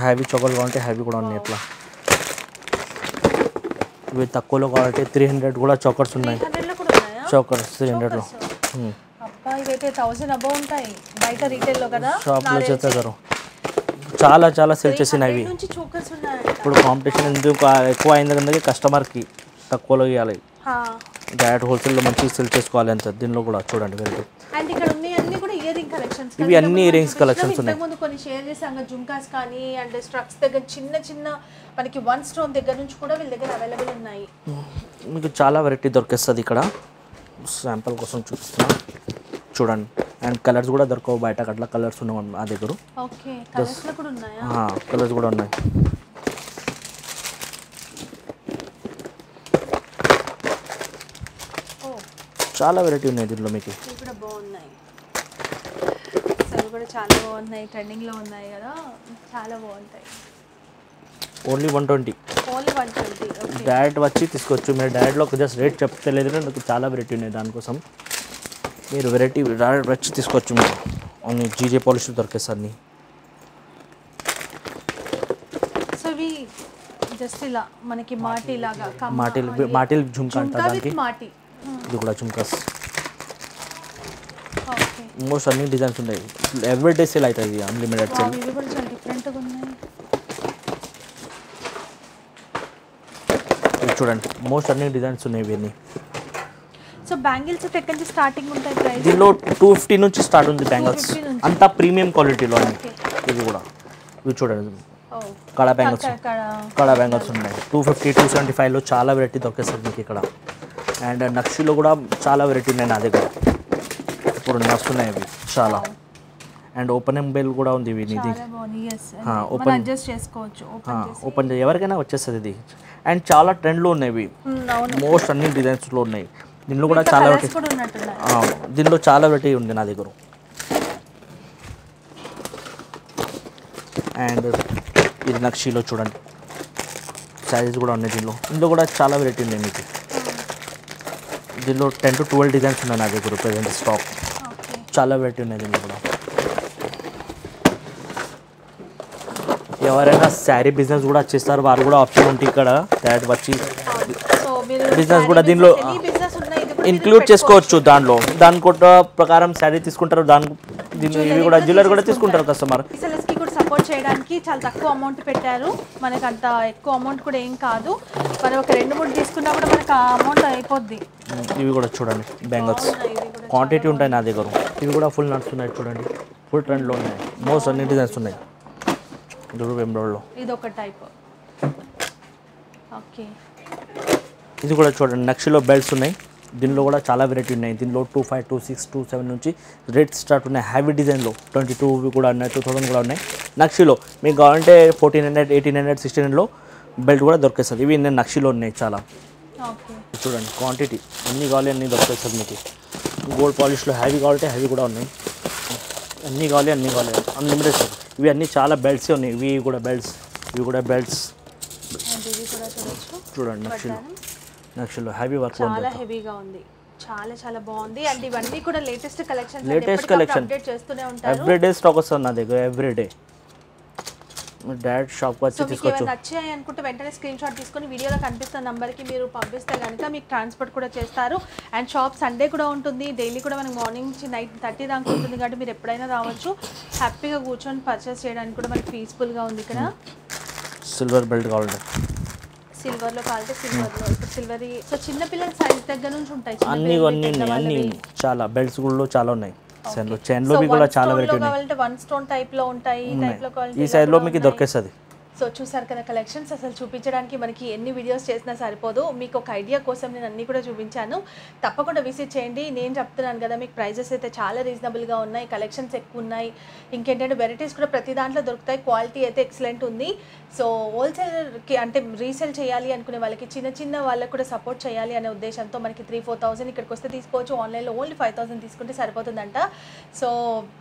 Speaker 1: హ్యావీ చొక్కలు కావాలంటే హ్యావీ కూడా ఉన్నాయి అట్లా. ఇవి తక్కువలో కావాలంటే త్రీ హండ్రెడ్ కూడా చోకర్స్ ఉన్నాయి. చోకర్స్ త్రీ హండ్రెడ్లో షాప్లో చేస్తారు. చాలా చాలా సేల్ చేసినాయి ఇవి ఇప్పుడు కాంపిటీషన్ ఎందుకు ఎక్కువ అయింది అందుకే కస్టమర్కి తక్కువలో ఇవ్వాలి. డైరెక్ట్ హోల్సేల్లో మంచిగా సేల్ చేసుకోవాలి అంత. దీనిలో కూడా చూడండి వెరైటీ
Speaker 2: అండ్ ఇక్కడ ఉన్నాయి అన్ని కూడా ఇయర్ రింగ్ కలెక్షన్స్
Speaker 1: ఇవి అన్ని earrings collections ఉన్నాయి.
Speaker 2: ముందు కొన్ని షేర్ చేసాం కదా జుమ్కాస్ కానీ అండ్ స్ట్రక్స్ దగ్గర చిన్న చిన్న మనకి వన్ స్టోన్ దగ్గర నుంచి కూడా వీళ్ళ దగ్గర అవైలబుల్ ఉన్నాయి.
Speaker 1: మీకు చాలా వెరైటీ దొరికేస్తుంది ఇక్కడ. శాంపుల్ కోసం చూపిస్తున్నా. చూడండి. అండ్ కలర్స్ కూడా దొరకవు బయట అట్లా కలర్స్ ఉన్నాయి మా దగ్గర.
Speaker 2: ఓకే కలర్స్ కూడా ఉన్నాయా?
Speaker 1: కలర్స్ కూడా ఉన్నాయి.
Speaker 2: ఓ
Speaker 1: చాలా వెరైటీ ఉన్నాయి దీంట్లో మీకు
Speaker 2: ఇవి కూడా బాగున్నాయి సో ఇవి కూడా చాలా బాగున్నాయి ట్రెండింగ్లో ఉన్నాయి కదా చాలా బాగుంటాయి.
Speaker 1: Only one twenty
Speaker 2: only one twenty
Speaker 1: direct వచ్చి తీసుకోవచ్చు. మీరు డైరెక్ట్లో జస్ట్ రేట్ చెప్తలేదు నాకు చాలా వెరైటీ ఉన్నాయి దానికోసం. మీరు వెరైటీ డైరెక్ట్ వచ్చి తీసుకోవచ్చు మీరు. అన్ని జీజే పాలిష్ దొరికేస్తారు అన్ని
Speaker 2: సో ఇవి జస్ట్ ఇలా మనకి మాటి లాగా
Speaker 1: మాటిల్ మాటిల్
Speaker 2: జుమ్కా
Speaker 1: అంటారు
Speaker 2: మాటి.
Speaker 1: ఇది కూడా
Speaker 2: ఓకే
Speaker 1: మోస్ట్ అన్ని డిజైన్స్ ఉన్నాయి ఎవ్రీ డే సేల్ అవుతుంది అన్లిమిటెడ్ సేల్ చూడండి. మోస్ట్ అన్ని డిజైన్స్ ఉన్నాయి ఇవన్నీ.
Speaker 2: సో బ్యాంగిల్స్ ఎక్కడి నుంచి స్టార్టింగ్ ఉంటాయి ప్రైస్
Speaker 1: దీనిలో టూ ఫిఫ్టీ నుంచి స్టార్ట్ ఉంది బ్యాంగిల్స్
Speaker 2: 250 నుంచి.
Speaker 1: అంతా ప్రీమియం క్వాలిటీలో ఇది కూడా. ఇవి చూడండి. కడా బ్యాంగిల్స్ కడా బ్యాంగిల్స్ ఉన్నాయి. టూ ఫిఫ్టీ టూ సెవెంటీ ఫైవ్లో చాలా వెరైటీ దొరికేస్తుంది మీకు ఇక్కడ. అండ్ నక్షిలో కూడా చాలా వెరైటీ ఉన్నాయి నా దగ్గర. ఇప్పుడు నడుస్తున్నాయి అవి. చాలా. అండ్ ఓపెన్ ఎంబెల్ కూడా ఉంది ఇవి ఇది
Speaker 2: అడ్జస్ట్ చేసుకోవచ్చు. ఓపెన్
Speaker 1: ఓపెన్ ఎవరికైనా వచ్చేస్తుంది ఇది. అండ్ చాలా ట్రెండ్లో ఉన్నాయి ఇవి. మోస్ట్ అన్ని డిజైన్స్లో ఉన్నాయి. దీనిలో కూడా చాలా దీనిలో చాలా వెరైటీ ఉంది నా దగ్గర. అండ్ ఇది నక్షీలో చూడండి. సైజెస్ కూడా ఉన్నాయి దీనిలో. ఇందులో కూడా చాలా వెరైటీ ఉన్నాయి మీకు. దీనిలో టెన్ టు ట్వెల్వ్ డిజైన్స్ ఉన్నాయి నా దగ్గర ప్రజెంట్ స్టాక్ చాలా వెరైటీ ఉన్నాయి దీనిలో కూడా. ఎవరైనా శారీ బిజినెస్ కూడా చేస్తారు వారు కూడా ఆప్షన్ ఉంటుంది ఇక్కడ డైరెక్ట్ వచ్చి కూడా దీనిలో,
Speaker 2: బిజినెస్ కూడా మీరు
Speaker 1: ఇంక్లూడ్ చేసుకోవచ్చు దాంట్లో. దాని కూడా ప్రకారం శారీ తీసుకుంటారు దాని ఇవి కూడా జ్యువెలరీ కూడా తీసుకుంటారు. కస్టమర్
Speaker 2: సపోర్ట్ చేయడానికి చాలా తక్కువ అమౌంట్ పెట్టారు. మనకి అంత ఎక్కువ అమౌంట్ కూడా ఏం కాదు. మనం ఒక రెండు మూడు తీసుకున్నా కూడా మనకు ఆ అమౌంట్ అయిపోద్ది.
Speaker 1: ఇవి కూడా చూడండి
Speaker 2: కూడా
Speaker 1: క్వాంటిటీ ఉంటాయి నా దగ్గర. ఇవి కూడా ఫుల్ నడుస్తున్నాయి చూడండి. ఫుల్ ట్రెండ్లో ఉన్నాయి. మోస్ట్ అన్ని డిజైన్స్ ఉన్నాయి. దుర్గ ఎంబ్రాయిడ్లో
Speaker 2: ఇది ఒక టైప్ ఓకే
Speaker 1: ఇది కూడా చూడండి. నక్షిలో బెల్ట్స్ ఉన్నాయి. దీనిలో కూడా చాలా వెరైటీ ఉన్నాయి. దీనిలో two five two six two seven నుంచి రేట్ స్టార్ట్ ఉన్నాయి. హ్యావీ డిజైన్లో ట్వంటీ టూ కూడా ఉన్నాయి. టూ థౌసండ్ కూడా ఉన్నాయి. నక్షిలో మీకు కావాలంటే fourteen hundred eighteen hundred sixteen హండ్రెడ్లో బెల్ట్ కూడా దొరికేస్తుంది. ఇవి నేను నక్షిలో ఉన్నాయి చాలా. చూడండి. క్వాంటిటీ అన్ని కావాలి అన్ని దొరికేస్తుంది మీకు. గోల్డ్ పాలిష్లో హ్యావీ కావాలంటే హ్యావీ కూడా ఉన్నాయి. అన్నీ కావాలి అన్నీ కావాలి. అన్లిమిటెడ్. ఇవి అన్నీ చాలా బెల్ట్స్ ఉన్నాయి. ఇవి కూడా బెల్ట్స్ ఇవి కూడా బెల్ట్స్ చూడండి నక్షిలో నక్షిలో హ్యావీ వర్క్
Speaker 2: చాలా హెవీగా ఉంది. చాలా చాలా బాగుంది. అండ్ ఇవన్నీ కూడా లేటెస్ట్ కలెక్షన్. అప్డేట్ చేస్తూనే ఉంటారు.
Speaker 1: ఎవ్రీ డే స్టాక్ వస్తుంది నా దగ్గర ఎవ్రీ డే డైరెక్ట్ షాప్కి వచ్చి తీసుకోవచ్చు
Speaker 2: నచ్చాయి అనుకుంటే వెంటనే స్క్రీన్ షాట్ తీసుకొని వీడియోలో కనిపిస్తున్న నంబర్కి మీరు పంపిస్తే కనుక మీకు ట్రాన్స్పోర్ట్ కూడా చేస్తారు. అండ్ షాప్ సండే కూడా ఉంటుంది. డైలీ కూడా మనకి మార్నింగ్ నుంచి నైట్ థర్టీ దాకా ఉంటుంది కాబట్టి మీరు ఎప్పుడైనా రావచ్చు. హ్యాపీగా కూర్చొని పర్చేస్ చేయడానికి కూడా మనకి పీస్ఫుల్గా ఉంది ఇక్కడ.
Speaker 1: సిల్వర్ బెల్ట్ కావాలంటే.
Speaker 2: సిల్వర్లో కావాలంటే సిల్వర్లో ఇప్పుడు సిల్వర్ సో చిన్న పిల్లల సైజ్ దగ్గర నుంచి ఉంటాయి.
Speaker 1: అన్నీ అన్నీ. చాలా బెల్ట్స్ కూడా చాలా ఉన్నాయి. చైన్లో కూడా చాలా వెరైటీ ఉన్నాయి
Speaker 2: వన్ స్టోన్ టైప్లో ఉంటాయి ఈ లో
Speaker 1: మీకు. దొరికేస్తుంది.
Speaker 2: సో చూసారు కదా కలెక్షన్స్ అసలు చూపించడానికి మనకి ఎన్ని వీడియోస్ చేసినా సరిపోదు. మీకు ఒక ఐడియా కోసం నేను అన్ని కూడా చూపించాను. తప్పకుండా విజిట్ చేయండి. నేను చెప్తున్నాను కదా మీకు ప్రైజెస్ అయితే చాలా రీజనబుల్గా ఉన్నాయి కలెక్షన్స్ ఎక్కువ ఉన్నాయి. ఇంకేంటంటే వెరైటీస్ కూడా ప్రతి దాంట్లో దొరుకుతాయి. క్వాలిటీ అయితే ఎక్సలెంట్ ఉంది. సో హోల్సేలర్కి అంటే రీసేల్ చేయాలి అనుకునే వాళ్ళకి చిన్న చిన్న వాళ్ళకి కూడా సపోర్ట్ చేయాలి అనే ఉద్దేశంతో మనకి త్రీ ఫోర్ థౌసండ్ ఇక్కడికి వస్తే తీసుకోవచ్చు. ఆన్లైన్లో ఓన్లీ ఫైవ్ థౌసండ్ తీసుకుంటే సరిపోతుందంట. So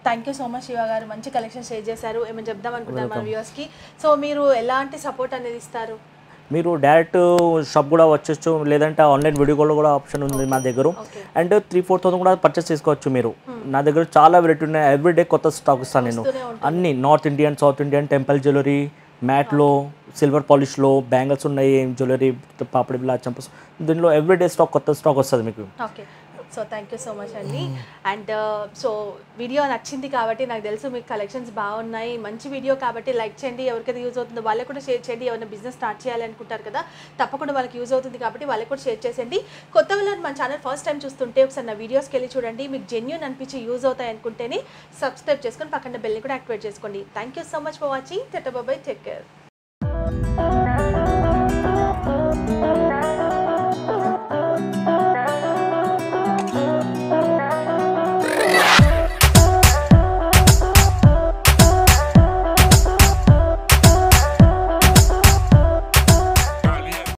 Speaker 2: thank you so much Shiva గారు. మంచి కలెక్షన్ షేర్ చేశారు. ఏమైనా చెప్దాం అనుకుంటున్నారు మన వ్యూవర్స్కి సో మీరు ఎలాంటి సపోర్ట్ అనేది ఇస్తారు?
Speaker 1: మీరు డైరెక్ట్ షాప్ కూడా వచ్చేచ్చు లేదంటే ఆన్లైన్ వీడియో కాల్ కూడా ఆప్షన్ ఉంది మా దగ్గర. అండ్ త్రీ ఫోర్ థౌసండ్ కూడా పర్చేస్ చేసుకోవచ్చు మీరు. నా దగ్గర చాలా వెరైటీ ఉన్నాయి. ఎవ్రీ డే కొత్త స్టాక్ ఇస్తాను నేను. అన్ని north Indian south Indian temple jewellery మ్యాట్లో silver పాలిష్లో బ్యాంగిల్స్ ఉన్నాయి జ్యువెలరీ పాపడి బిల్లా చంపస్ దీనిలో ఎవ్రీ డే స్టాక్ కొత్త స్టాక్ వస్తుంది మీకు.
Speaker 2: Okay so thank you so much అండి అండ్ సో వీడియో నచ్చింది కాబట్టి నాకు తెలుసు మీకు కలెక్షన్స్ బాగున్నాయి. మంచి వీడియో కాబట్టి లైక్ చేయండి. ఎవరికైతే యూజ్ అవుతుందో వాళ్ళకి కూడా షేర్ చేయండి. ఎవరైనా బిజినెస్ స్టార్ట్ చేయాలి అనుకుంటారు కదా తప్పకుండా వాళ్ళకి యూజ్ అవుతుంది కాబట్టి వాళ్ళకి కూడా షేర్ చేసేయండి. కొత్త వాళ్ళని మన ఛానల్ ఫస్ట్ టైం చూస్తుంటే ఒకసారి నా వీడియోస్కి వెళ్ళి చూడండి. మీకు జెన్యున్ అనిపించి యూజ్ అవుతాయి అనుకుంటేనే సబ్స్క్రైబ్ చేసుకొని పక్కన బెల్ని కూడా యాక్టివేట్ చేసుకోండి. Thank you so much for watching TET బాబాయ్ టేక్ కేర్